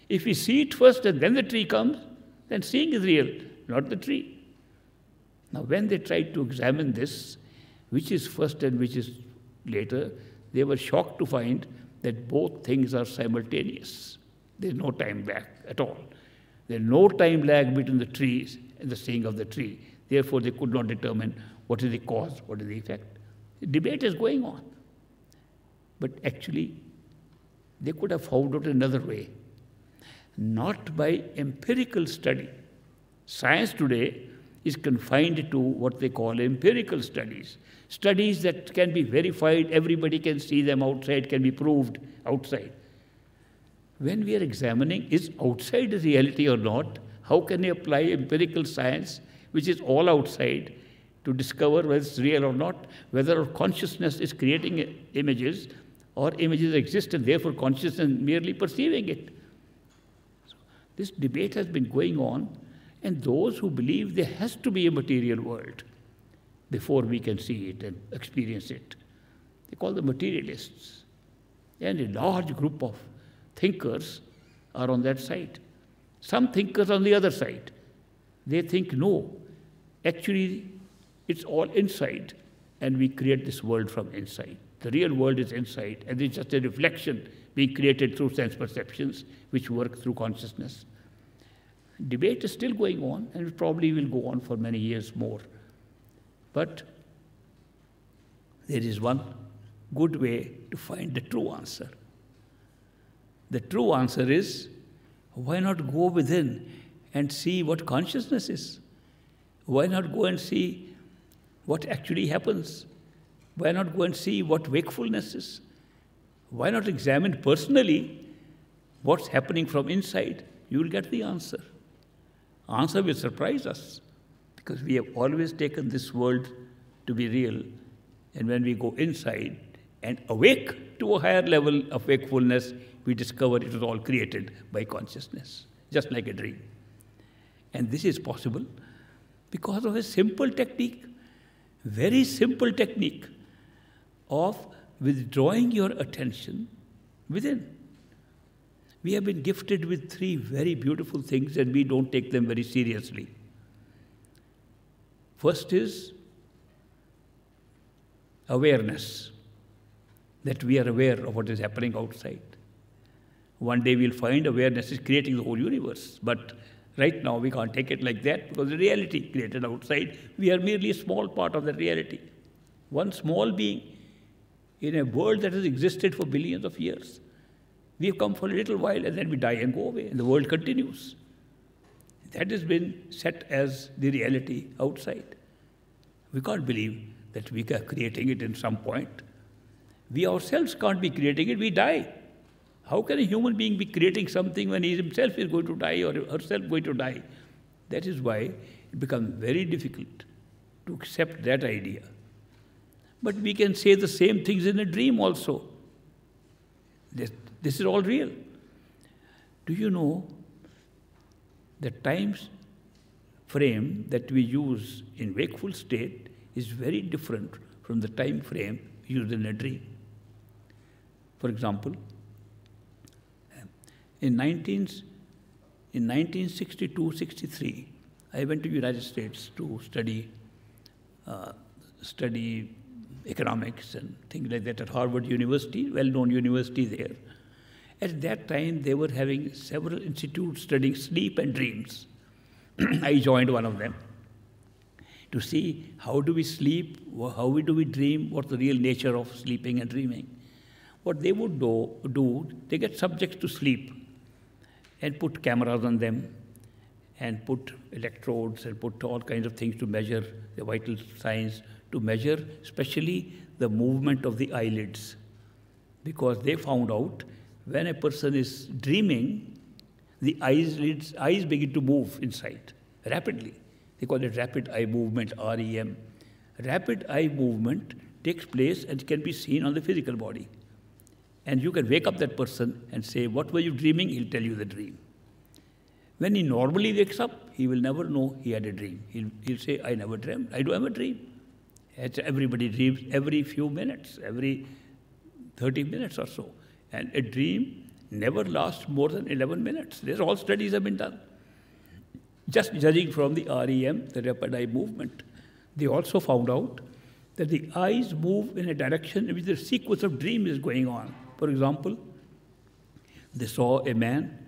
If we see it first and then the tree comes, then seeing is real, not the tree. Now, when they tried to examine this, which is first and which is later, they were shocked to find that both things are simultaneous. There's no time lag at all. There's no time lag between the trees and the seeing of the tree. Therefore, they could not determine what is the cause, what is the effect. The debate is going on. But actually, they could have found out another way. Not by empirical study. Science today is confined to what they call empirical studies. Studies that can be verified, everybody can see them outside, can be proved outside when we are examining is outside reality or not, how can we apply empirical science, which is all outside, to discover whether it's real or not, whether our consciousness is creating images or images exist and therefore consciousness merely perceiving it. This debate has been going on, and those who believe there has to be a material world before we can see it and experience it, they call them materialists. And a large group of thinkers are on that side. Some thinkers on the other side. They think, no, actually, it's all inside, and we create this world from inside. The real world is inside, and it's just a reflection being created through sense perceptions, which work through consciousness. Debate is still going on, and it probably will go on for many years more. But there is one good way to find the true answer. The true answer is why not go within and see what consciousness is? Why not go and see what actually happens? Why not go and see what wakefulness is? Why not examine personally what's happening from inside? You will get the answer. Answer will surprise us because we have always taken this world to be real. And when we go inside and awake to a higher level of wakefulness, we discover it was all created by consciousness, just like a dream. And this is possible because of a simple technique, very simple technique of withdrawing your attention within. We have been gifted with three very beautiful things and we don't take them very seriously. First is awareness, that we are aware of what is happening outside. One day we'll find awareness is creating the whole universe. But right now we can't take it like that because the reality created outside, we are merely a small part of the reality. One small being in a world that has existed for billions of years. We have come for a little while and then we die and go away, and the world continues. That has been set as the reality outside. We can't believe that we are creating it in some point. We ourselves can't be creating it, we die. How can a human being be creating something when he himself is going to die or herself going to die? That is why it becomes very difficult to accept that idea. But we can say the same things in a dream also. This, this is all real. Do you know the time frame that we use in wakeful state is very different from the time frame used in a dream? For example, in, 19, in 1962-63, I went to United States to study uh, study economics and things like that at Harvard University, well-known university there. At that time, they were having several institutes studying sleep and dreams. I joined one of them to see how do we sleep, how do we dream, what's the real nature of sleeping and dreaming. What they would do, do they get subjects to sleep and put cameras on them and put electrodes and put all kinds of things to measure the vital signs, to measure especially the movement of the eyelids. Because they found out when a person is dreaming, the eyelids, eyes begin to move inside rapidly. They call it rapid eye movement, REM. Rapid eye movement takes place and can be seen on the physical body. And you can wake up that person and say, What were you dreaming? He'll tell you the dream. When he normally wakes up, he will never know he had a dream. He'll, he'll say, I never dreamed. I do have a dream. Everybody dreams every few minutes, every 30 minutes or so. And a dream never lasts more than 11 minutes. There's all studies have been done. Just judging from the REM, the rapid eye movement, they also found out that the eyes move in a direction in which the sequence of dream is going on. For example, they saw a man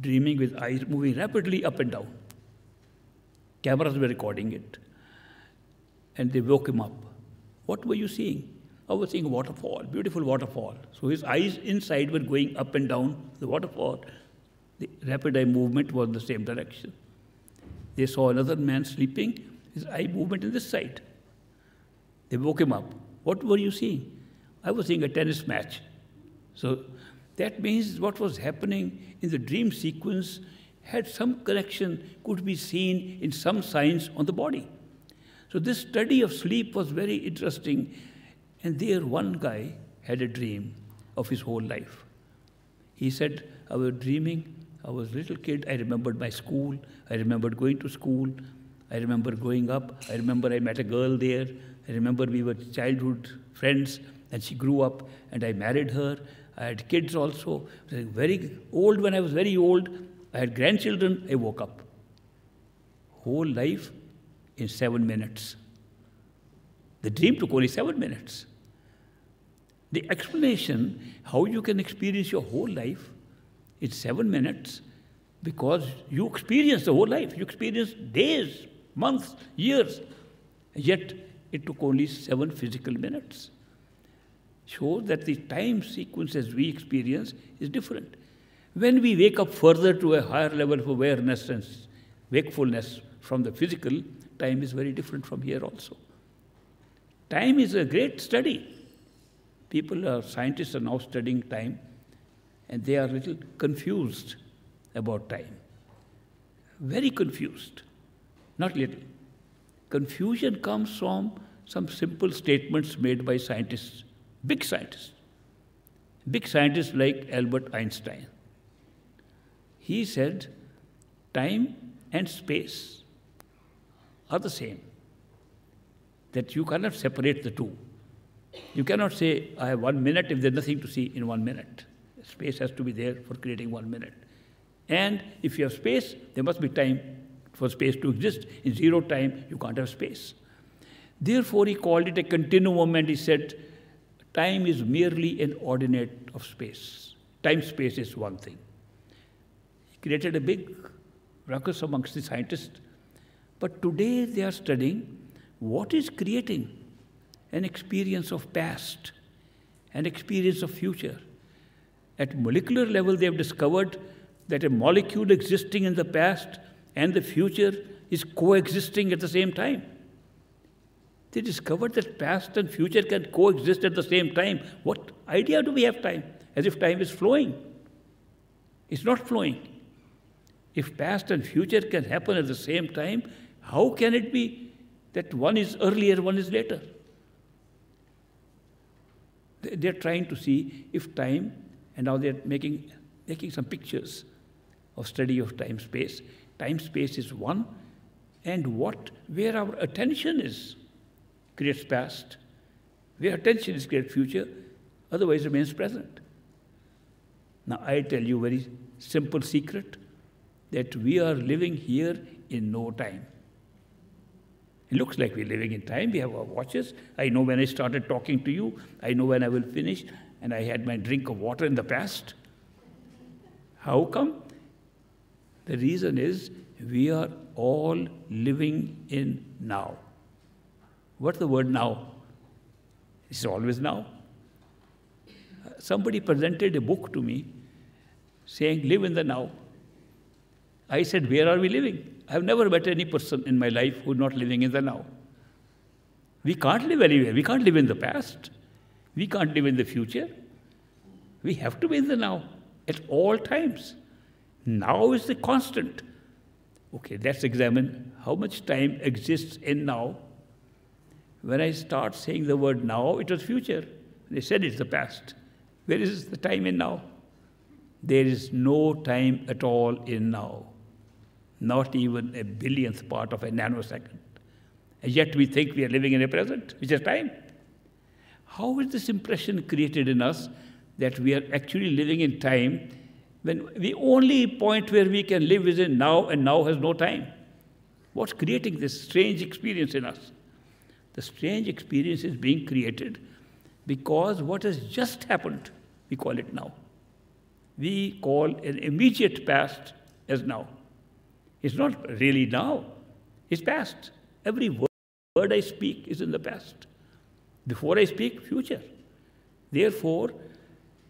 dreaming with eyes moving rapidly up and down. Cameras were recording it. And they woke him up. What were you seeing? I was seeing a waterfall, beautiful waterfall. So his eyes inside were going up and down the waterfall. The rapid eye movement was in the same direction. They saw another man sleeping, his eye movement in this side. They woke him up. What were you seeing? I was seeing a tennis match. So that means what was happening in the dream sequence had some connection, could be seen in some signs on the body. So this study of sleep was very interesting. And there one guy had a dream of his whole life. He said, I was dreaming, I was a little kid, I remembered my school, I remembered going to school, I remember growing up, I remember I met a girl there, I remember we were childhood friends, and she grew up, and I married her, I had kids also. very old when I was very old. I had grandchildren. I woke up. Whole life in seven minutes. The dream took only seven minutes. The explanation how you can experience your whole life in seven minutes because you experience the whole life. You experience days, months, years. Yet it took only seven physical minutes shows that the time sequence as we experience is different. When we wake up further to a higher level of awareness and wakefulness from the physical, time is very different from here also. Time is a great study. People, are, scientists are now studying time and they are a little confused about time. Very confused. Not little. Confusion comes from some simple statements made by scientists Big scientists. Big scientists like Albert Einstein. He said time and space are the same, that you cannot separate the two. You cannot say, I have one minute if there's nothing to see in one minute. Space has to be there for creating one minute. And if you have space, there must be time for space to exist. In zero time, you can't have space. Therefore, he called it a continuum and he said, Time is merely an ordinate of space. Time space is one thing. He created a big ruckus amongst the scientists. But today they are studying what is creating an experience of past, an experience of future. At molecular level, they have discovered that a molecule existing in the past and the future is coexisting at the same time. They discovered that past and future can coexist at the same time. What idea do we have time? As if time is flowing. It's not flowing. If past and future can happen at the same time, How can it be that one is earlier, one is later? They're trying to see if time, and now they're making, making some pictures of study of time space. Time space is one, and what, where our attention is, creates past. Where attention is, creates future, otherwise remains present. Now, I tell you a very simple secret that we are living here in no time. It looks like we're living in time. We have our watches. I know when I started talking to you. I know when I will finish. And I had my drink of water in the past. How come? The reason is we are all living in now. What's the word now? It's always now. Somebody presented a book to me saying, Live in the now. I said, Where are we living? I've never met any person in my life who's not living in the now. We can't live anywhere. We can't live in the past. We can't live in the future. We have to be in the now at all times. Now is the constant. Okay, let's examine how much time exists in now. When I start saying the word now, it was future. They said it's the past. Where is the time in now? There is no time at all in now not even a billionth part of a nanosecond. And yet we think we are living in a present, which is time. How is this impression created in us that we are actually living in time when the only point where we can live is in now and now has no time? What's creating this strange experience in us? The strange experience is being created because what has just happened, we call it now. We call an immediate past as now. It's not really now, it's past. Every word I speak is in the past. Before I speak, future. Therefore,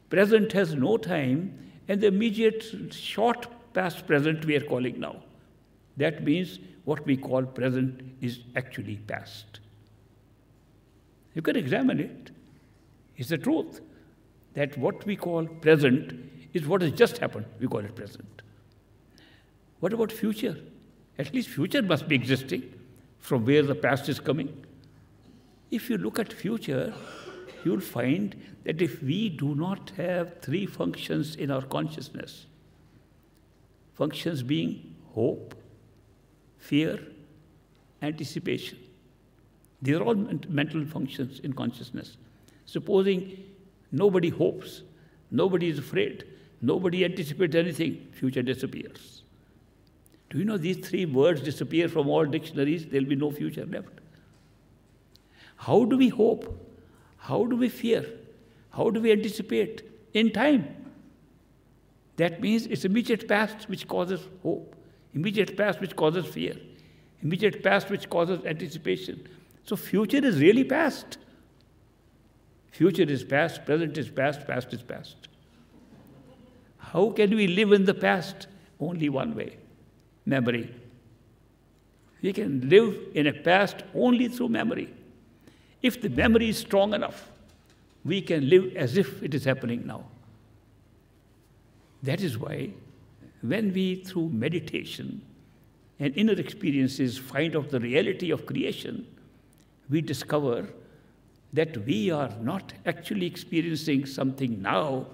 present has no time, and the immediate short past present we are calling now. That means what we call present is actually past. You can examine it. It's the truth that what we call present is what has just happened. We call it present. What about future? At least future must be existing from where the past is coming. If you look at future, you'll find that if we do not have three functions in our consciousness, functions being hope, fear, anticipation, these are all mental functions in consciousness. Supposing nobody hopes, nobody is afraid, nobody anticipates anything, future disappears. Do you know these three words disappear from all dictionaries? There'll be no future left. How do we hope? How do we fear? How do we anticipate? In time. That means it's immediate past which causes hope, immediate past which causes fear, immediate past which causes anticipation. So future is really past. Future is past, present is past, past is past. How can we live in the past? Only one way memory. We can live in a past only through memory. If the memory is strong enough, we can live as if it is happening now. That is why, when we, through meditation and inner experiences, find out the reality of creation, we discover that we are not actually experiencing something now.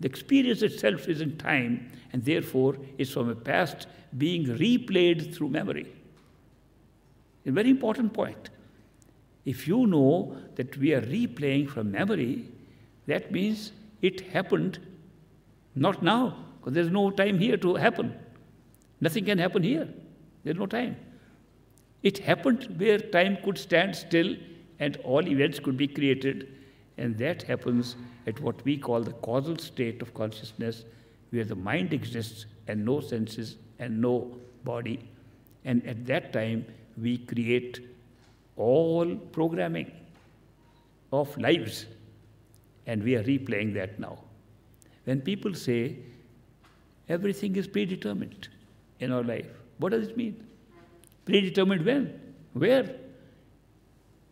The experience itself is in time, and therefore is from a past being replayed through memory. A very important point. If you know that we are replaying from memory, that means it happened not now, because there's no time here to happen. Nothing can happen here. There's no time. It happened where time could stand still and all events could be created, and that happens at what we call the causal state of consciousness, where the mind exists and no senses and no body. And at that time, we create all programming of lives, and we are replaying that now. When people say everything is predetermined in our life, what does it mean? Predetermined when? Where?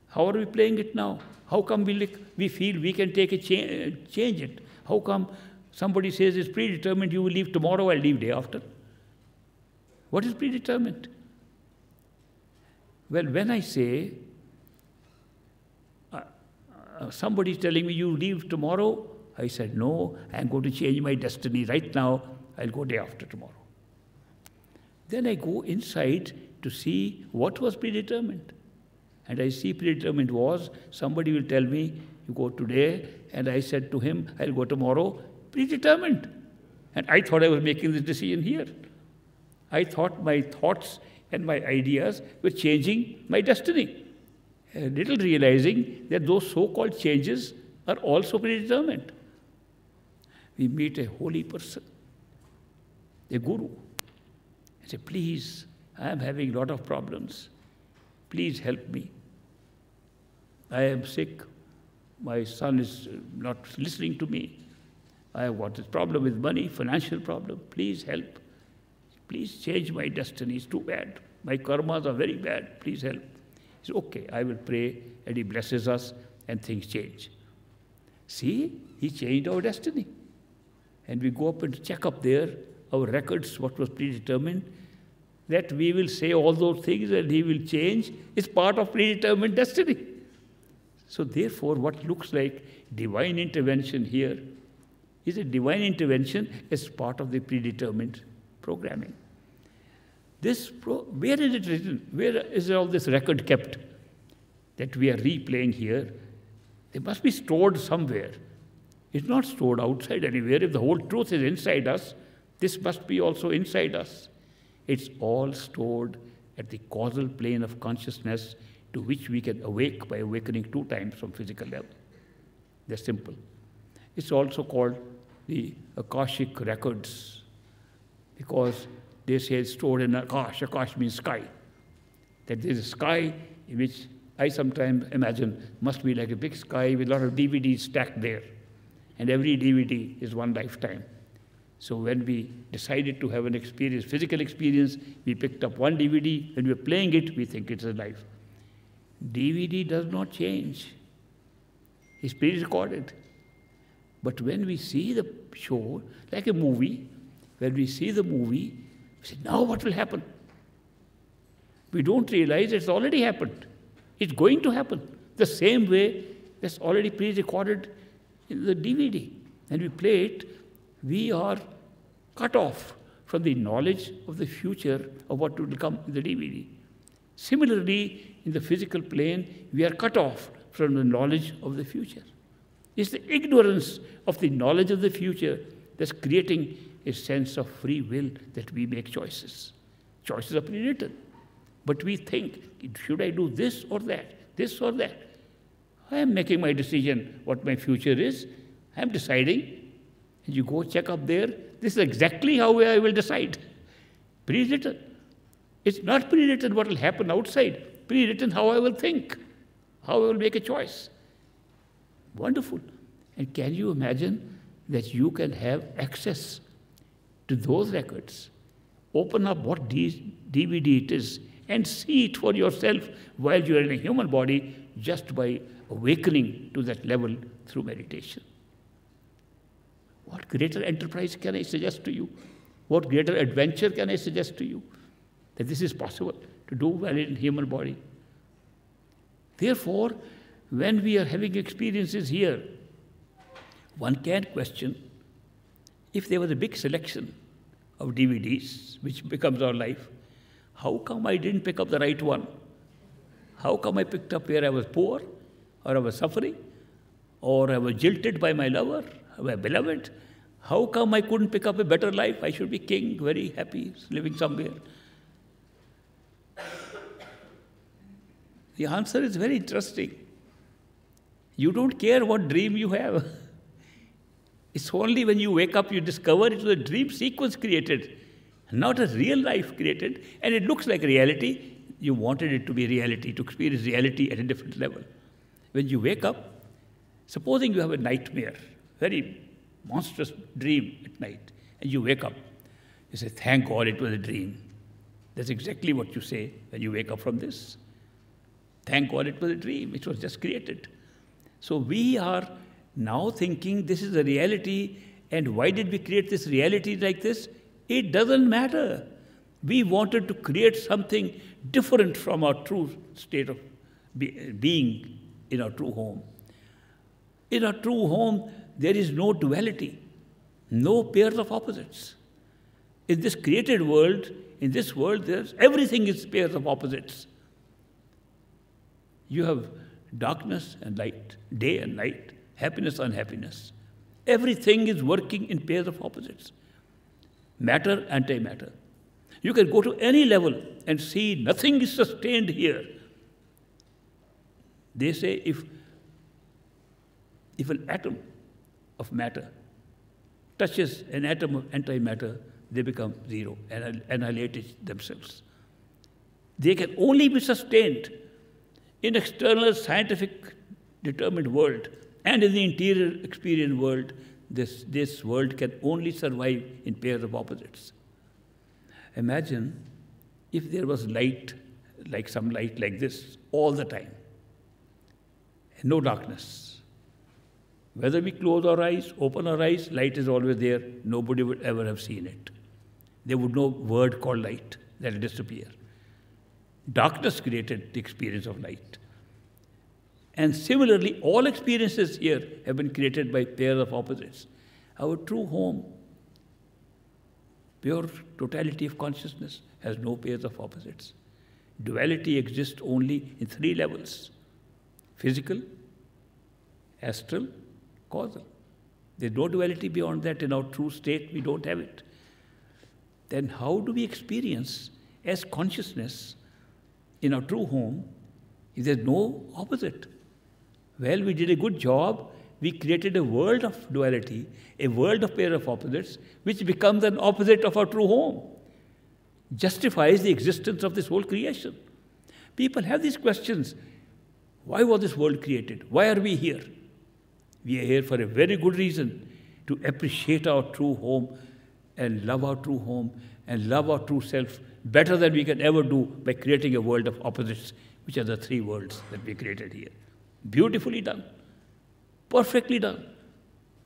How are we playing it now? How come we, we feel we can take a cha- change it? How come somebody says it's predetermined, you will leave tomorrow, I'll leave day after? What is predetermined? Well, when I say, uh, uh, somebody is telling me, you leave tomorrow, I said, no, I'm going to change my destiny right now. I'll go day after tomorrow. Then I go inside to see what was predetermined. And I see predetermined was somebody will tell me, you go today. And I said to him, I'll go tomorrow. Predetermined. And I thought I was making this decision here. I thought my thoughts and my ideas were changing my destiny. A little realizing that those so called changes are also predetermined. We meet a holy person, a guru. I say, please, I am having a lot of problems. Please help me. I am sick. My son is not listening to me. I have got this problem with money, financial problem. Please help. Please change my destiny. It's too bad. My karmas are very bad. Please help. He says, okay, I will pray. And he blesses us and things change. See, he changed our destiny. And we go up and check up there our records, what was predetermined, that we will say all those things and he will change is part of predetermined destiny. So, therefore, what looks like divine intervention here is a divine intervention as part of the predetermined programming. This pro- where is it written? Where is all this record kept that we are replaying here? They must be stored somewhere. It's not stored outside anywhere. If the whole truth is inside us, this must be also inside us. It's all stored at the causal plane of consciousness to which we can awake by awakening two times from physical level. They're simple. It's also called the Akashic records because they say it's stored in Akash. Akash means sky. That there's a sky in which I sometimes imagine must be like a big sky with a lot of DVDs stacked there. And every DVD is one lifetime. So when we decided to have an experience, physical experience, we picked up one DVD. When we're playing it, we think it's a life. DVD does not change. It's pre-recorded. But when we see the show, like a movie, when we see the movie, we say, now what will happen? We don't realize it's already happened. It's going to happen. The same way that's already pre-recorded in the DVD. And we play it we are cut off from the knowledge of the future of what will come in the DVD. Similarly, in the physical plane, we are cut off from the knowledge of the future. It's the ignorance of the knowledge of the future that's creating a sense of free will that we make choices. Choices are pre-written. But we think, should I do this or that, this or that? I am making my decision what my future is. I am deciding And you go check up there, this is exactly how I will decide. Pre-written. It's not pre-written what will happen outside, pre-written how I will think, how I will make a choice. Wonderful. And can you imagine that you can have access to those records? Open up what DVD it is and see it for yourself while you are in a human body just by awakening to that level through meditation. What greater enterprise can I suggest to you? What greater adventure can I suggest to you? That this is possible to do well in human body. Therefore, when we are having experiences here, one can question if there was a big selection of DVDs, which becomes our life, how come I didn't pick up the right one? How come I picked up where I was poor, or I was suffering, or I was jilted by my lover, my beloved, how come I couldn't pick up a better life? I should be king, very happy, living somewhere. The answer is very interesting. You don't care what dream you have. It's only when you wake up you discover it was a dream sequence created, not a real life created, and it looks like reality. You wanted it to be reality, to experience reality at a different level. When you wake up, supposing you have a nightmare, very monstrous dream at night, and you wake up. You say, Thank God it was a dream. That's exactly what you say when you wake up from this. Thank God it was a dream, it was just created. So we are now thinking this is a reality, and why did we create this reality like this? It doesn't matter. We wanted to create something different from our true state of be, being in our true home. In our true home, there is no duality, no pairs of opposites. In this created world, in this world, there's, everything is pairs of opposites. You have darkness and light, day and night, happiness, unhappiness. Everything is working in pairs of opposites matter, antimatter. You can go to any level and see nothing is sustained here. They say if, if an atom of matter touches an atom of antimatter, they become zero and annihilate themselves. They can only be sustained in external scientific determined world and in the interior experience world, this, this world can only survive in pairs of opposites. Imagine if there was light, like some light like this, all the time, no darkness. Whether we close our eyes, open our eyes, light is always there. Nobody would ever have seen it. There would no word called light that will disappear. Darkness created the experience of light. And similarly, all experiences here have been created by pairs of opposites. Our true home, pure totality of consciousness, has no pairs of opposites. Duality exists only in three levels physical, astral, causal. There's no duality beyond that. In our true state, we don't have it. Then, how do we experience as consciousness in our true home if there's no opposite? Well, we did a good job. We created a world of duality, a world of pair of opposites, which becomes an opposite of our true home. Justifies the existence of this whole creation. People have these questions. Why was this world created? Why are we here? We are here for a very good reason to appreciate our true home and love our true home and love our true self better than we can ever do by creating a world of opposites, which are the three worlds that we created here. Beautifully done. Perfectly done.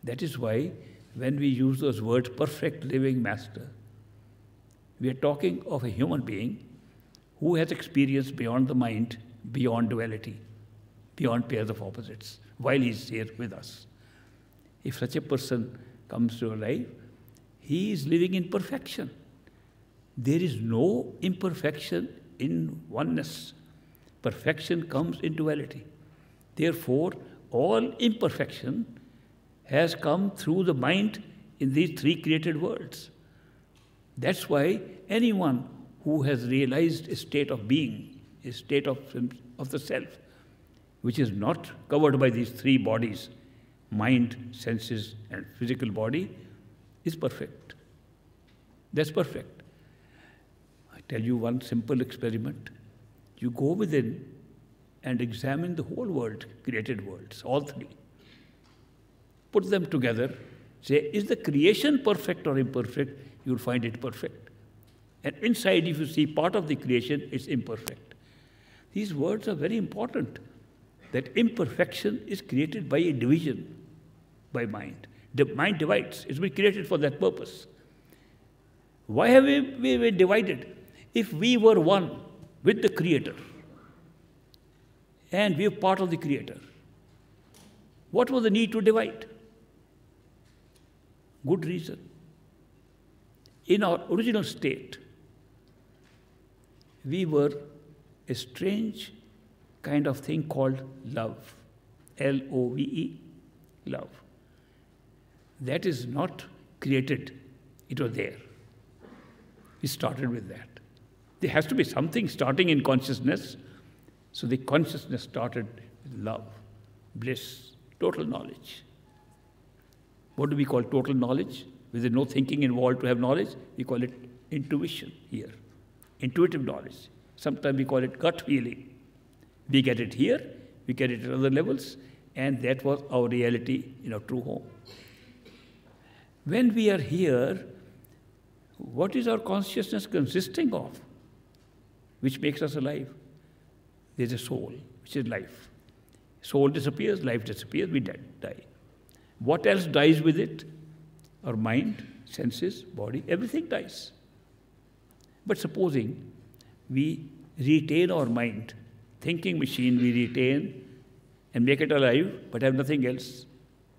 That is why when we use those words, perfect living master, we are talking of a human being who has experience beyond the mind, beyond duality, beyond pairs of opposites, while he is here with us. If such a person comes to our life, he is living in perfection. There is no imperfection in oneness. Perfection comes in duality. Therefore, all imperfection has come through the mind in these three created worlds. That's why anyone who has realized a state of being, a state of, of the self, which is not covered by these three bodies mind, senses, and physical body is perfect. That's perfect. Tell you one simple experiment. You go within and examine the whole world, created worlds, all three. Put them together, say, is the creation perfect or imperfect? You'll find it perfect. And inside, if you see part of the creation, it's imperfect. These words are very important. That imperfection is created by a division by mind. The mind divides. It's been created for that purpose. Why have we, we been divided? If we were one with the Creator, and we are part of the Creator. What was the need to divide? Good reason. In our original state, we were a strange kind of thing called love. L O V E, love. That is not created, it was there. We started with that. There has to be something starting in consciousness so the consciousness started with love, bliss, total knowledge. What do we call total knowledge? With no thinking involved to have knowledge, we call it intuition here. Intuitive knowledge. Sometimes we call it gut feeling. We get it here, we get it at other levels, and that was our reality in our true home. When we are here, what is our consciousness consisting of, which makes us alive? There's a soul, which is life. Soul disappears, life disappears, we die. What else dies with it? Our mind, senses, body, everything dies. But supposing we retain our mind, thinking machine we retain and make it alive, but have nothing else,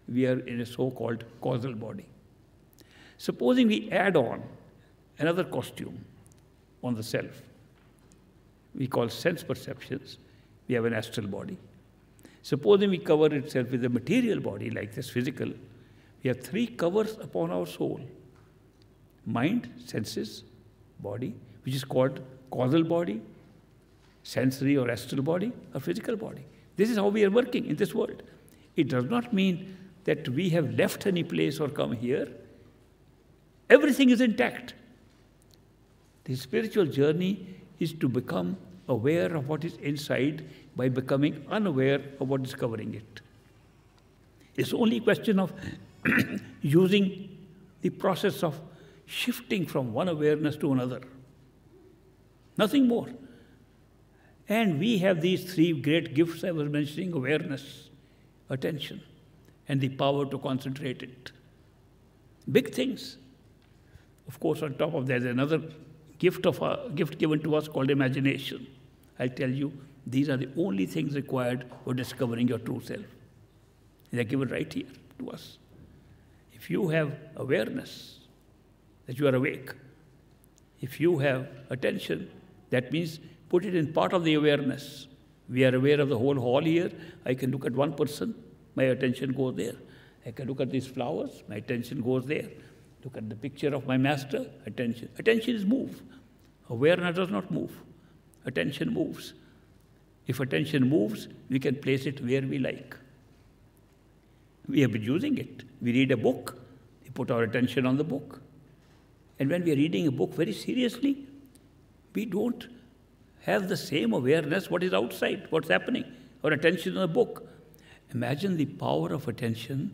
we are in a so called causal body. Supposing we add on another costume on the self, we call sense perceptions, we have an astral body. Supposing we cover itself with a material body like this physical, we have three covers upon our soul mind, senses, body, which is called causal body, sensory or astral body, or physical body. This is how we are working in this world. It does not mean that we have left any place or come here. Everything is intact. The spiritual journey is to become aware of what is inside by becoming unaware of what is covering it. It's only a question of using the process of shifting from one awareness to another. Nothing more. And we have these three great gifts I was mentioning awareness, attention, and the power to concentrate it. Big things. Of course, on top of that, there's another gift, of a, gift given to us called imagination. I'll tell you, these are the only things required for discovering your true self. They're given right here to us. If you have awareness that you are awake, if you have attention, that means put it in part of the awareness. We are aware of the whole hall here. I can look at one person, my attention goes there. I can look at these flowers, my attention goes there. Look at the picture of my master, attention. Attention is move. Awareness does not move. Attention moves. If attention moves, we can place it where we like. We have been using it. We read a book, we put our attention on the book. And when we are reading a book very seriously, we don't have the same awareness what is outside, what's happening, or attention on the book. Imagine the power of attention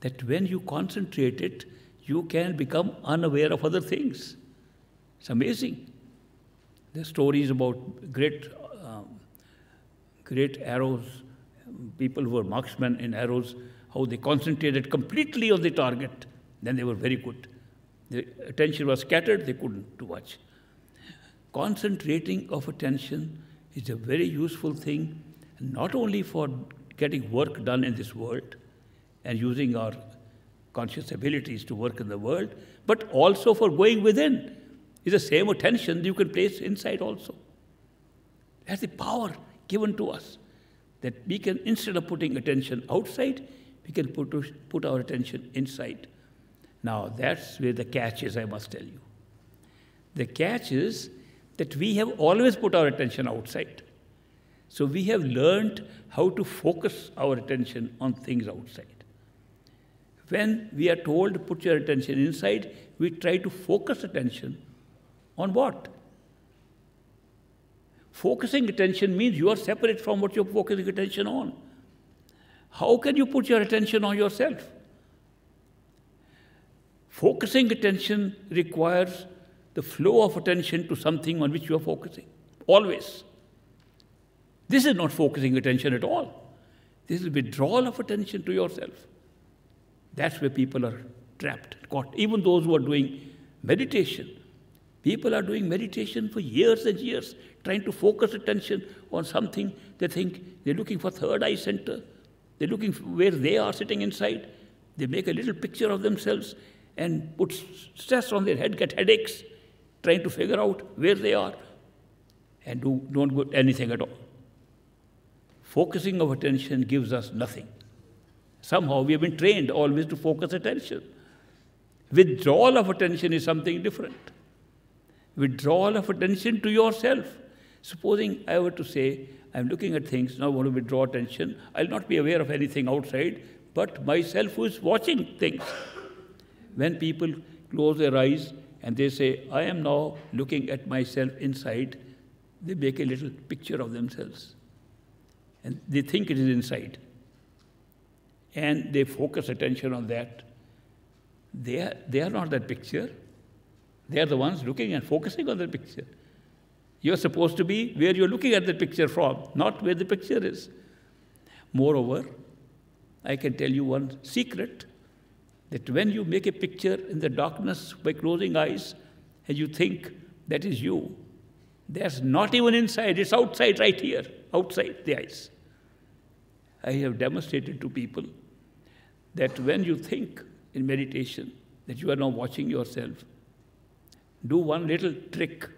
that when you concentrate it, you can become unaware of other things. It's amazing. There are stories about great, um, great arrows, people who were marksmen in arrows, how they concentrated completely on the target. Then they were very good. The attention was scattered, they couldn't do much. Concentrating of attention is a very useful thing, not only for getting work done in this world and using our conscious abilities to work in the world, but also for going within. Is the same attention you can place inside also. That's the power given to us that we can, instead of putting attention outside, we can put, put our attention inside. Now, that's where the catch is, I must tell you. The catch is that we have always put our attention outside. So we have learned how to focus our attention on things outside. When we are told to put your attention inside, we try to focus attention on what? Focusing attention means you are separate from what you're focusing attention on. How can you put your attention on yourself? Focusing attention requires the flow of attention to something on which you are focusing, always. This is not focusing attention at all. This is withdrawal of attention to yourself. That's where people are trapped, caught. Even those who are doing meditation. People are doing meditation for years and years, trying to focus attention on something. They think they're looking for third eye center. They're looking where they are sitting inside. They make a little picture of themselves and put stress on their head, get headaches, trying to figure out where they are and do, don't get anything at all. Focusing of attention gives us nothing. Somehow we have been trained always to focus attention. Withdrawal of attention is something different. Withdrawal of attention to yourself. Supposing I were to say, I'm looking at things, now I want to withdraw attention, I'll not be aware of anything outside, but myself who is watching things. When people close their eyes and they say, I am now looking at myself inside, they make a little picture of themselves. And they think it is inside and they focus attention on that, they are, they are not that picture. They are the ones looking and focusing on the picture. You're supposed to be where you're looking at the picture from, not where the picture is. Moreover, I can tell you one secret that when you make a picture in the darkness by closing eyes and you think That is you. There's not even inside, it's outside, right here, outside the eyes. I have demonstrated to people that when you think in meditation that you are now watching yourself, do one little trick.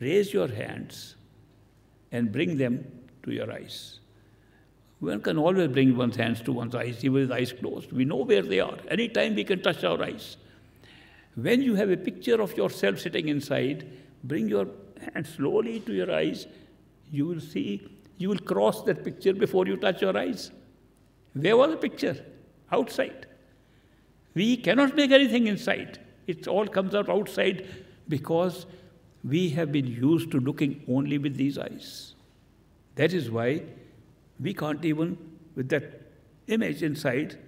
Raise your hands and bring them to your eyes. One can always bring one's hands to one's eyes, even with eyes closed. We know where they are. Anytime we can touch our eyes. When you have a picture of yourself sitting inside, bring your hand slowly to your eyes. You will see, you will cross that picture before you touch your eyes. Where was the picture? Outside. We cannot make anything inside. It all comes out outside because we have been used to looking only with these eyes. That is why we can't even, with that image inside,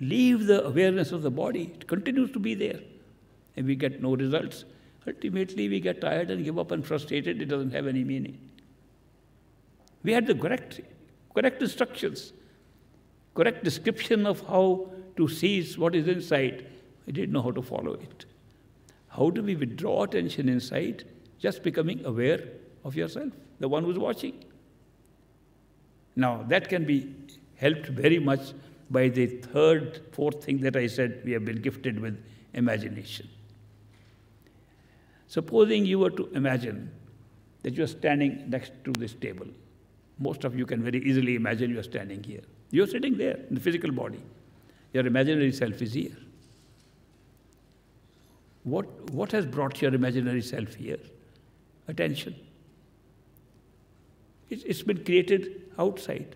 leave the awareness of the body. It continues to be there. And we get no results. Ultimately, we get tired and give up and frustrated. It doesn't have any meaning. We had the correct, correct instructions, correct description of how to seize what is inside. We didn't know how to follow it. How do we withdraw attention inside? Just becoming aware of yourself, the one who's watching. Now, that can be helped very much by the third, fourth thing that I said we have been gifted with imagination. Supposing you were to imagine that you are standing next to this table. Most of you can very easily imagine you are standing here. You are sitting there in the physical body. Your imaginary self is here. What, what has brought your imaginary self here? Attention. It's, it's been created outside.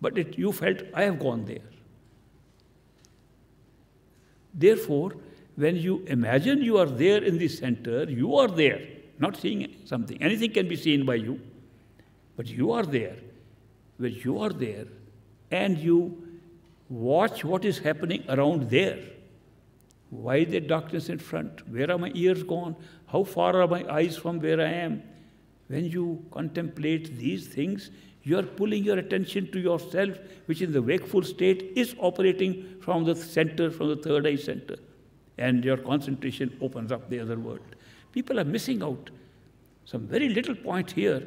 But it, you felt, I have gone there. Therefore, when you imagine you are there in the center, you are there, not seeing something. Anything can be seen by you, but you are there. When you are there and you watch what is happening around there. Why is there darkness in front? Where are my ears gone? How far are my eyes from where I am? When you contemplate these things, you are pulling your attention to yourself, which in the wakeful state is operating from the center, from the third eye center. And your concentration opens up the other world. People are missing out some very little point here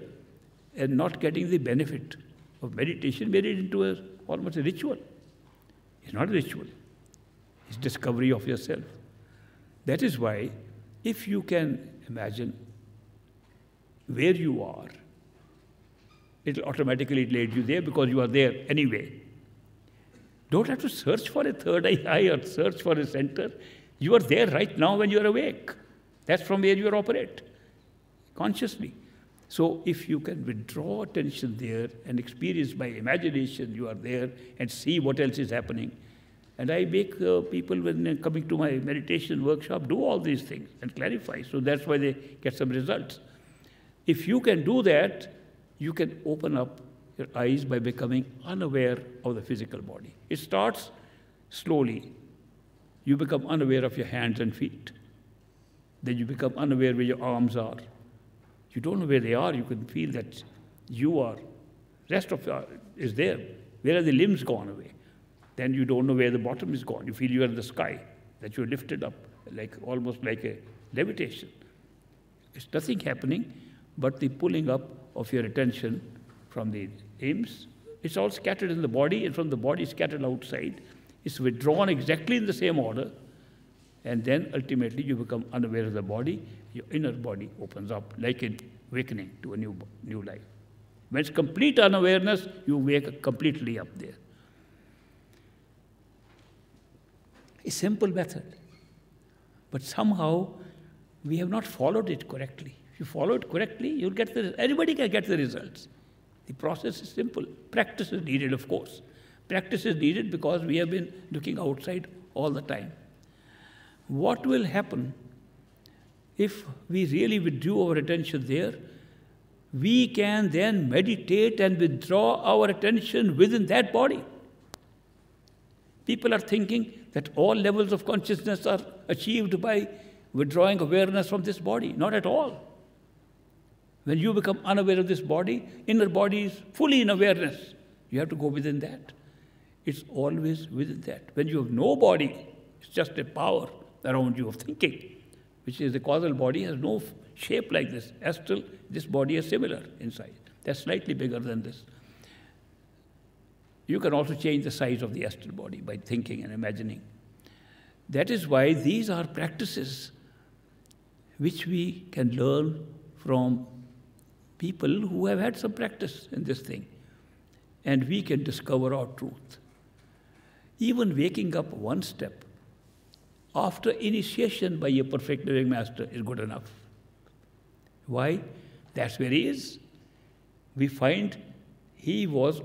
and not getting the benefit of meditation made it into a, almost a ritual. It's not a ritual. It's discovery of yourself. That is why, if you can imagine where you are, it'll automatically lead you there because you are there anyway. Don't have to search for a third eye or search for a center. You are there right now when you are awake. That's from where you operate consciously. So if you can withdraw attention there and experience by imagination you are there and see what else is happening. And I make uh, people when coming to my meditation workshop do all these things and clarify. So that's why they get some results. If you can do that, you can open up your eyes by becoming unaware of the physical body. It starts slowly. You become unaware of your hands and feet. Then you become unaware where your arms are. You don't know where they are. You can feel that you are. Rest of you is there. Where are the limbs gone away? Then you don't know where the bottom is gone. You feel you are in the sky, that you're lifted up, like almost like a levitation. It's nothing happening but the pulling up of your attention from the aims. It's all scattered in the body, and from the body scattered outside. It's withdrawn exactly in the same order, and then ultimately you become unaware of the body. Your inner body opens up like an awakening to a new, new life. When it's complete unawareness, you wake completely up there. A simple method. But somehow we have not followed it correctly. If you follow it correctly, you'll get the, anybody can get the results. The process is simple. Practice is needed, of course. Practice is needed because we have been looking outside all the time. What will happen if we really withdraw our attention there? We can then meditate and withdraw our attention within that body. People are thinking that all levels of consciousness are achieved by withdrawing awareness from this body. Not at all. When you become unaware of this body, inner body is fully in awareness. You have to go within that. It's always within that. When you have no body, it's just a power around you of thinking. Which is the causal body, has no shape like this. Astral, this body is similar inside. They're slightly bigger than this. You can also change the size of the astral body by thinking and imagining. That is why these are practices which we can learn from people who have had some practice in this thing. And we can discover our truth. Even waking up one step after initiation by a perfect living master is good enough. Why? That's where he is. We find he was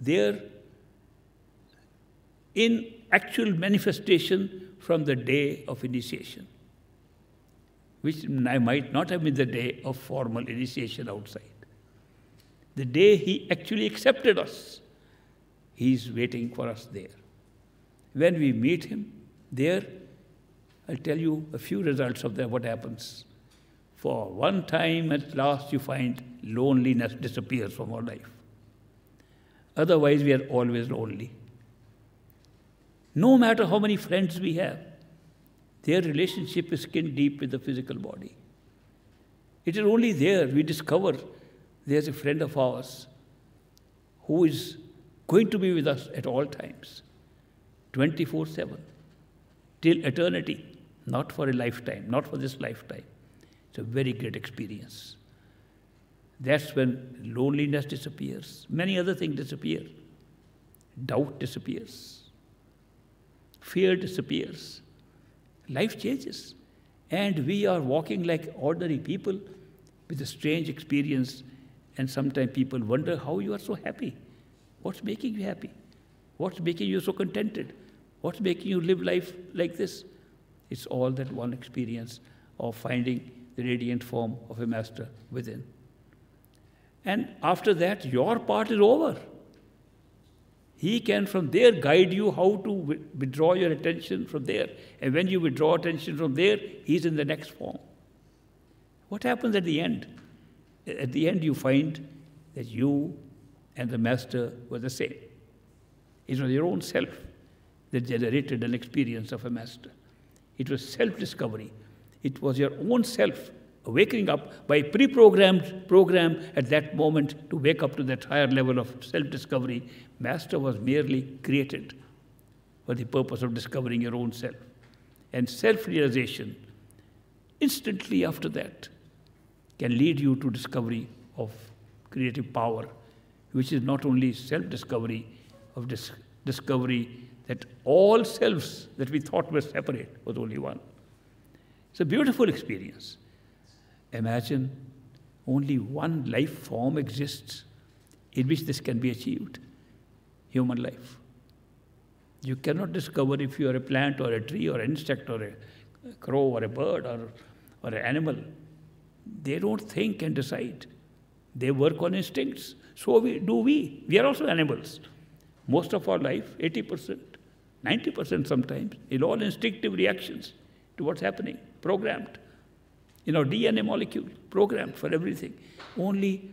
there in actual manifestation from the day of initiation, which might not have been the day of formal initiation outside. The day he actually accepted us, he's waiting for us there. When we meet him there, I'll tell you a few results of that, what happens. For one time at last, you find loneliness disappears from our life. Otherwise, we are always lonely. No matter how many friends we have, their relationship is skin deep with the physical body. It is only there we discover there's a friend of ours who is going to be with us at all times, 24 7, till eternity, not for a lifetime, not for this lifetime. It's a very great experience. That's when loneliness disappears, many other things disappear, doubt disappears fear disappears. Life changes. And we are walking like ordinary people with a strange experience. And sometimes people wonder how you are so happy. What's making you happy? What's making you so contented? What's making you live life like this? It's all that one experience of finding the radiant form of a master within. And after that, your part is over. He can from there guide you how to withdraw your attention from there. And when you withdraw attention from there, he's in the next form. What happens at the end? At the end, you find that you and the master were the same. It was your own self that generated an experience of a master. It was self discovery. It was your own self waking up by pre-programmed program at that moment to wake up to that higher level of self-discovery. Master was merely created for the purpose of discovering your own self. And self-realization, instantly after that, can lead you to discovery of creative power, which is not only self-discovery, of dis discovery that all selves that we thought were separate was only one. It's a beautiful experience. Imagine only one life form exists in which this can be achieved human life. You cannot discover if you are a plant or a tree or an insect or a crow or a bird or, or an animal. They don't think and decide. They work on instincts. So we, do we. We are also animals. Most of our life, 80%, 90% sometimes, is all instinctive reactions to what's happening, programmed in our DNA molecule, programmed for everything. Only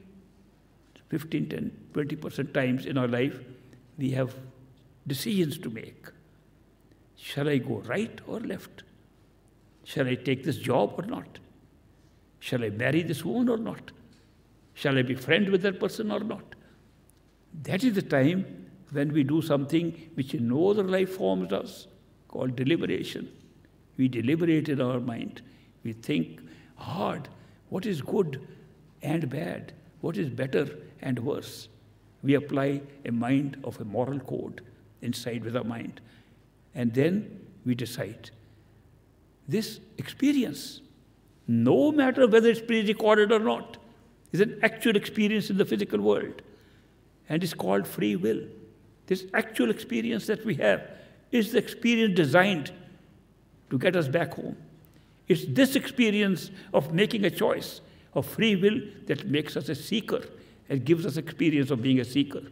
15, 10, 20% times in our life, we have decisions to make. Shall I go right or left? Shall I take this job or not? Shall I marry this woman or not? Shall I be friend with that person or not? That is the time when we do something which no other life form does, called deliberation. We deliberate in our mind. We think hard what is good and bad, what is better and worse. We apply a mind of a moral code inside with our mind. And then we decide. This experience, no matter whether it's pre recorded or not, is an actual experience in the physical world. And it's called free will. This actual experience that we have is the experience designed to get us back home. It's this experience of making a choice of free will that makes us a seeker and gives us experience of being a seeker.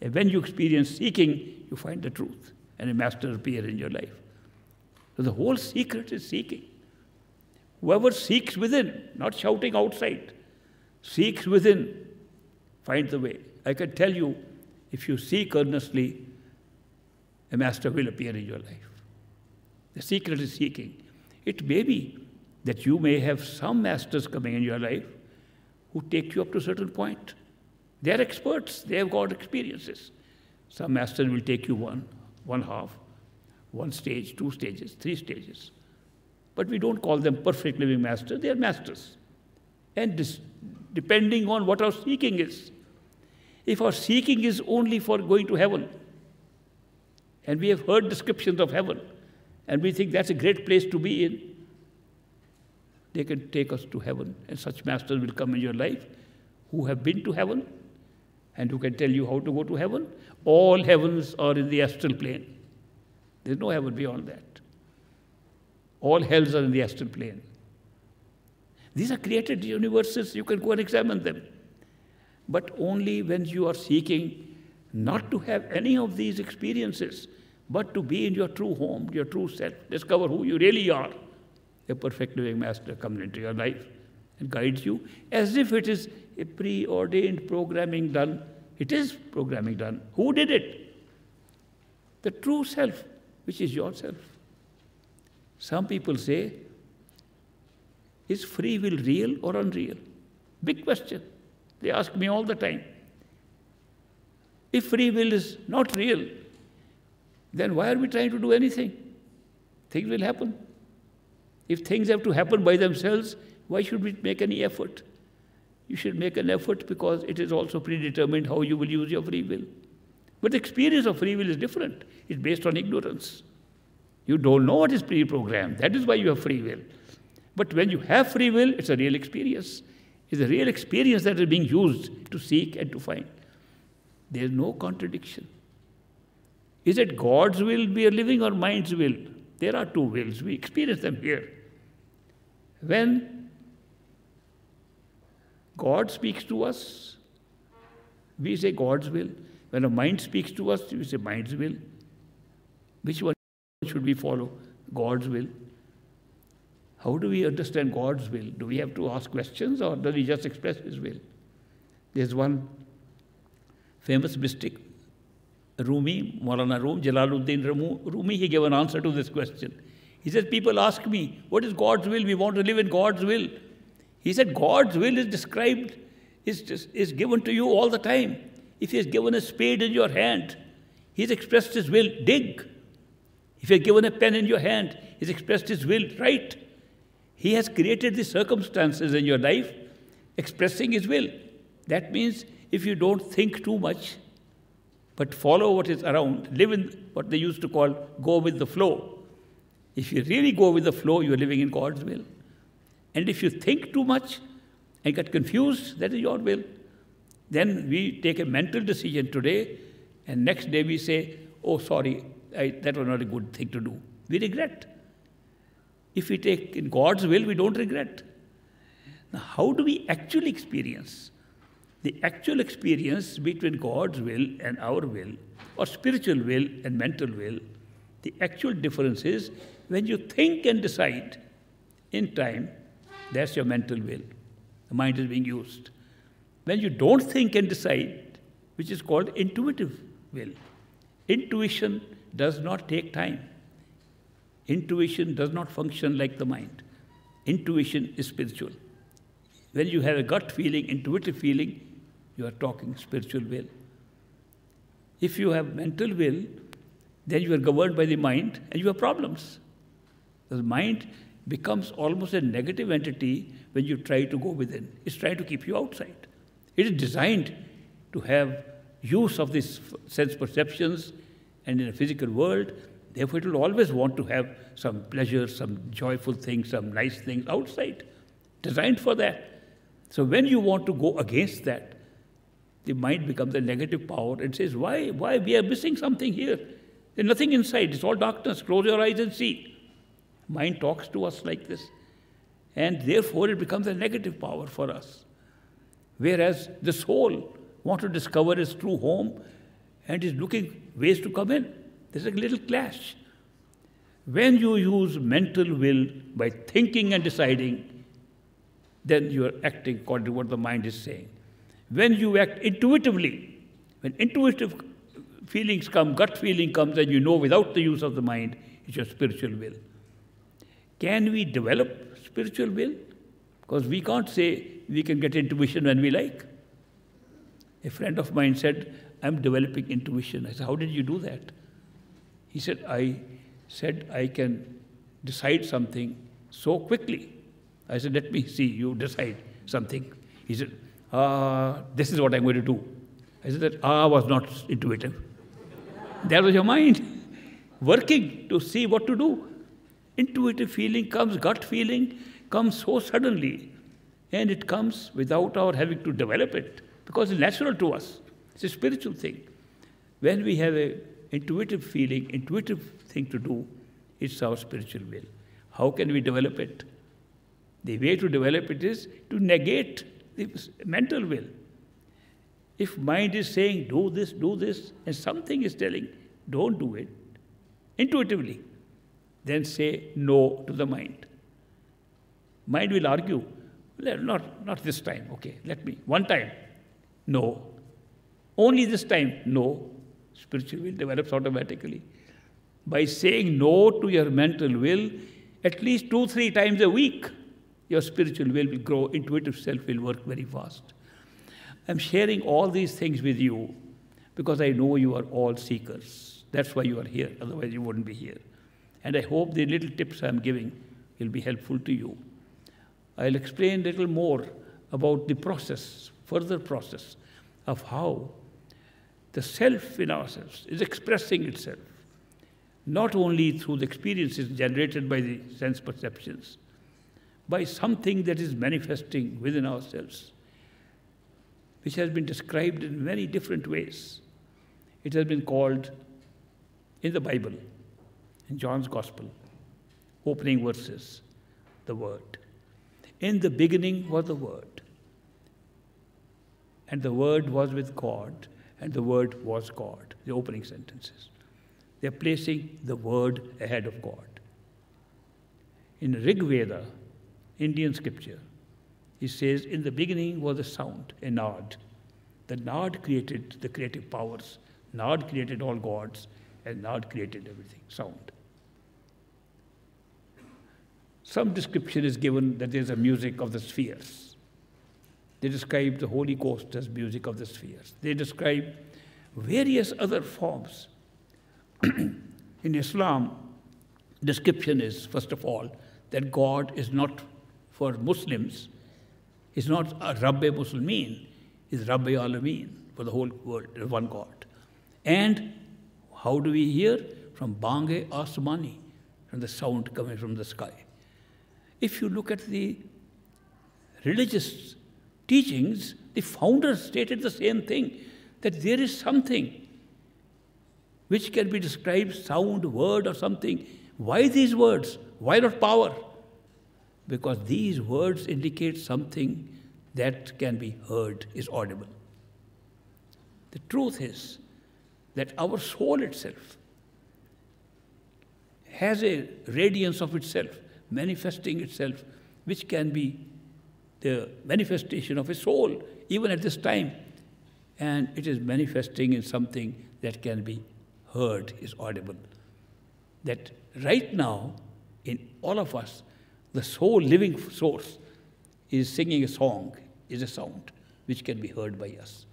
And when you experience seeking, you find the truth, and a master appears in your life. So the whole secret is seeking. Whoever seeks within, not shouting outside, seeks within, finds the way. I can tell you, if you seek earnestly, a master will appear in your life. The secret is seeking. It may be that you may have some masters coming in your life who take you up to a certain point. They are experts, they have got experiences. Some masters will take you one, one half, one stage, two stages, three stages. But we don't call them perfect living masters, they are masters. And depending on what our seeking is. If our seeking is only for going to heaven, and we have heard descriptions of heaven, and we think that's a great place to be in, they can take us to heaven. And such masters will come in your life who have been to heaven and who can tell you how to go to heaven. All heavens are in the astral plane. There's no heaven beyond that. All hells are in the astral plane. These are created universes, you can go and examine them. But only when you are seeking not to have any of these experiences, but to be in your true home, your true self, discover who you really are. A perfect living master comes into your life and guides you as if it is a preordained programming done. It is programming done. Who did it? The true self, which is yourself. Some people say, is free will real or unreal? Big question. They ask me all the time. If free will is not real, then why are we trying to do anything? Things will happen. If things have to happen by themselves, why should we make any effort? You should make an effort because it is also predetermined how you will use your free will. But the experience of free will is different. It's based on ignorance. You don't know what is pre programmed. That is why you have free will. But when you have free will, it's a real experience. It's a real experience that is being used to seek and to find. There is no contradiction. Is it God's will we are living or mind's will? There are two wills. We experience them here. When God speaks to us, we say God's will. When a mind speaks to us, we say mind's will. Which one should we follow? God's will. How do we understand God's will? Do we have to ask questions or does he just express his will? There's one famous mystic, Rumi, Maulana Rumi, Jalaluddin Rumi, he gave an answer to this question. He says, People ask me, What is God's will? We want to live in God's will. He said, God's will is described, is, is given to you all the time. If He has given a spade in your hand, He's expressed His will, dig. If He has given a pen in your hand, He's expressed His will, write. He has created the circumstances in your life expressing His will. That means if you don't think too much, but follow what is around, live in what they used to call go with the flow. If you really go with the flow, you are living in God's will. And if you think too much and get confused, that is your will. Then we take a mental decision today, and next day we say, Oh, sorry, I, that was not a good thing to do. We regret. If we take in God's will, we don't regret. Now, how do we actually experience? The actual experience between God's will and our will, or spiritual will and mental will, the actual difference is when you think and decide in time, that's your mental will. The mind is being used. When you don't think and decide, which is called intuitive will. Intuition does not take time. Intuition does not function like the mind. Intuition is spiritual. When you have a gut feeling, intuitive feeling, you are talking spiritual will. If you have mental will, then you are governed by the mind and you have problems. The mind becomes almost a negative entity when you try to go within. It's trying to keep you outside. It is designed to have use of these sense perceptions and in a physical world. Therefore, it will always want to have some pleasure, some joyful things, some nice things outside, designed for that. So, when you want to go against that, the mind becomes a negative power and says, Why? Why? We are missing something here. There's nothing inside, it's all darkness. Close your eyes and see. Mind talks to us like this. And therefore, it becomes a negative power for us. Whereas the soul wants to discover its true home and is looking ways to come in. There's a little clash. When you use mental will by thinking and deciding, then you are acting according to what the mind is saying. When you act intuitively, when intuitive feelings come, gut feeling comes, and you know without the use of the mind, it's your spiritual will. Can we develop spiritual will? Because we can't say we can get intuition when we like. A friend of mine said, I'm developing intuition. I said, How did you do that? He said, I said I can decide something so quickly. I said, Let me see you decide something. He said, Ah, this is what I'm going to do. I said that ah was not intuitive. that was your mind working to see what to do. Intuitive feeling comes, gut feeling comes so suddenly, and it comes without our having to develop it because it's natural to us. It's a spiritual thing. When we have a intuitive feeling, intuitive thing to do, it's our spiritual will. How can we develop it? The way to develop it is to negate the mental will. If mind is saying, do this, do this, and something is telling, don't do it, intuitively, then say no to the mind. Mind will argue, not, not this time, okay, let me, one time, no. Only this time, no. Spiritual will develops automatically. By saying no to your mental will, at least two, three times a week, your spiritual will will grow, intuitive self will work very fast. I'm sharing all these things with you because I know you are all seekers. That's why you are here, otherwise, you wouldn't be here. And I hope the little tips I'm giving will be helpful to you. I'll explain a little more about the process, further process of how the self in ourselves is expressing itself, not only through the experiences generated by the sense perceptions, by something that is manifesting within ourselves, which has been described in many different ways. It has been called in the Bible, in John's Gospel, opening verses, the Word. In the beginning was the Word. And the Word was with God, and the Word was God. The opening sentences. They're placing the Word ahead of God. In Rig Veda, Indian scripture, he says, In the beginning was a sound, a Nad. The Nad created the creative powers. Nad created all gods, and Nad created everything, sound. Some description is given that there's a music of the spheres. They describe the Holy Ghost as music of the spheres. They describe various other forms. In Islam, description is, first of all, that God is not for Muslims, is not a Rabbi Muslimin, is Rabbi Alameen for the whole world, one God. And how do we hear? From Bange Asmani, from the sound coming from the sky. If you look at the religious teachings, the founders stated the same thing that there is something which can be described sound, word, or something. Why these words? Why not power? Because these words indicate something that can be heard, is audible. The truth is that our soul itself has a radiance of itself manifesting itself, which can be the manifestation of a soul, even at this time. And it is manifesting in something that can be heard, is audible. That right now, in all of us, the soul, living source, is singing a song, is a sound which can be heard by us.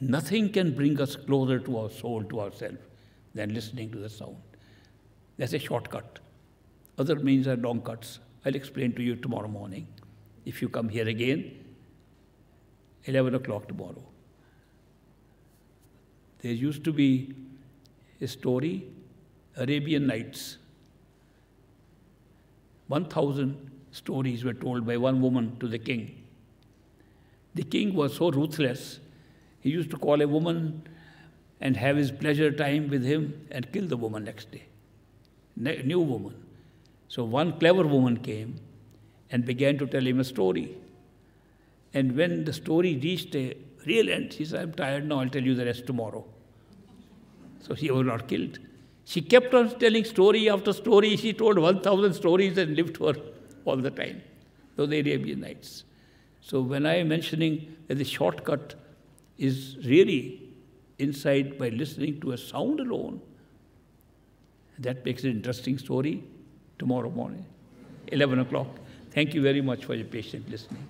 Nothing can bring us closer to our soul, to ourselves, than listening to the sound. That's a shortcut. Other means are long cuts. I'll explain to you tomorrow morning. If you come here again, 11 o'clock tomorrow. There used to be a story, Arabian Nights. 1,000 stories were told by one woman to the king. The king was so ruthless, he used to call a woman and have his pleasure time with him and kill the woman next day. New woman. So one clever woman came and began to tell him a story. And when the story reached a real end, she said, I'm tired now, I'll tell you the rest tomorrow. So she was not killed. She kept on telling story after story. She told 1,000 stories and lived for all the time. Those Arabian Nights. So when I am mentioning that the shortcut is really inside by listening to a sound alone, that makes an interesting story tomorrow morning, 11 o'clock. Thank you very much for your patient listening.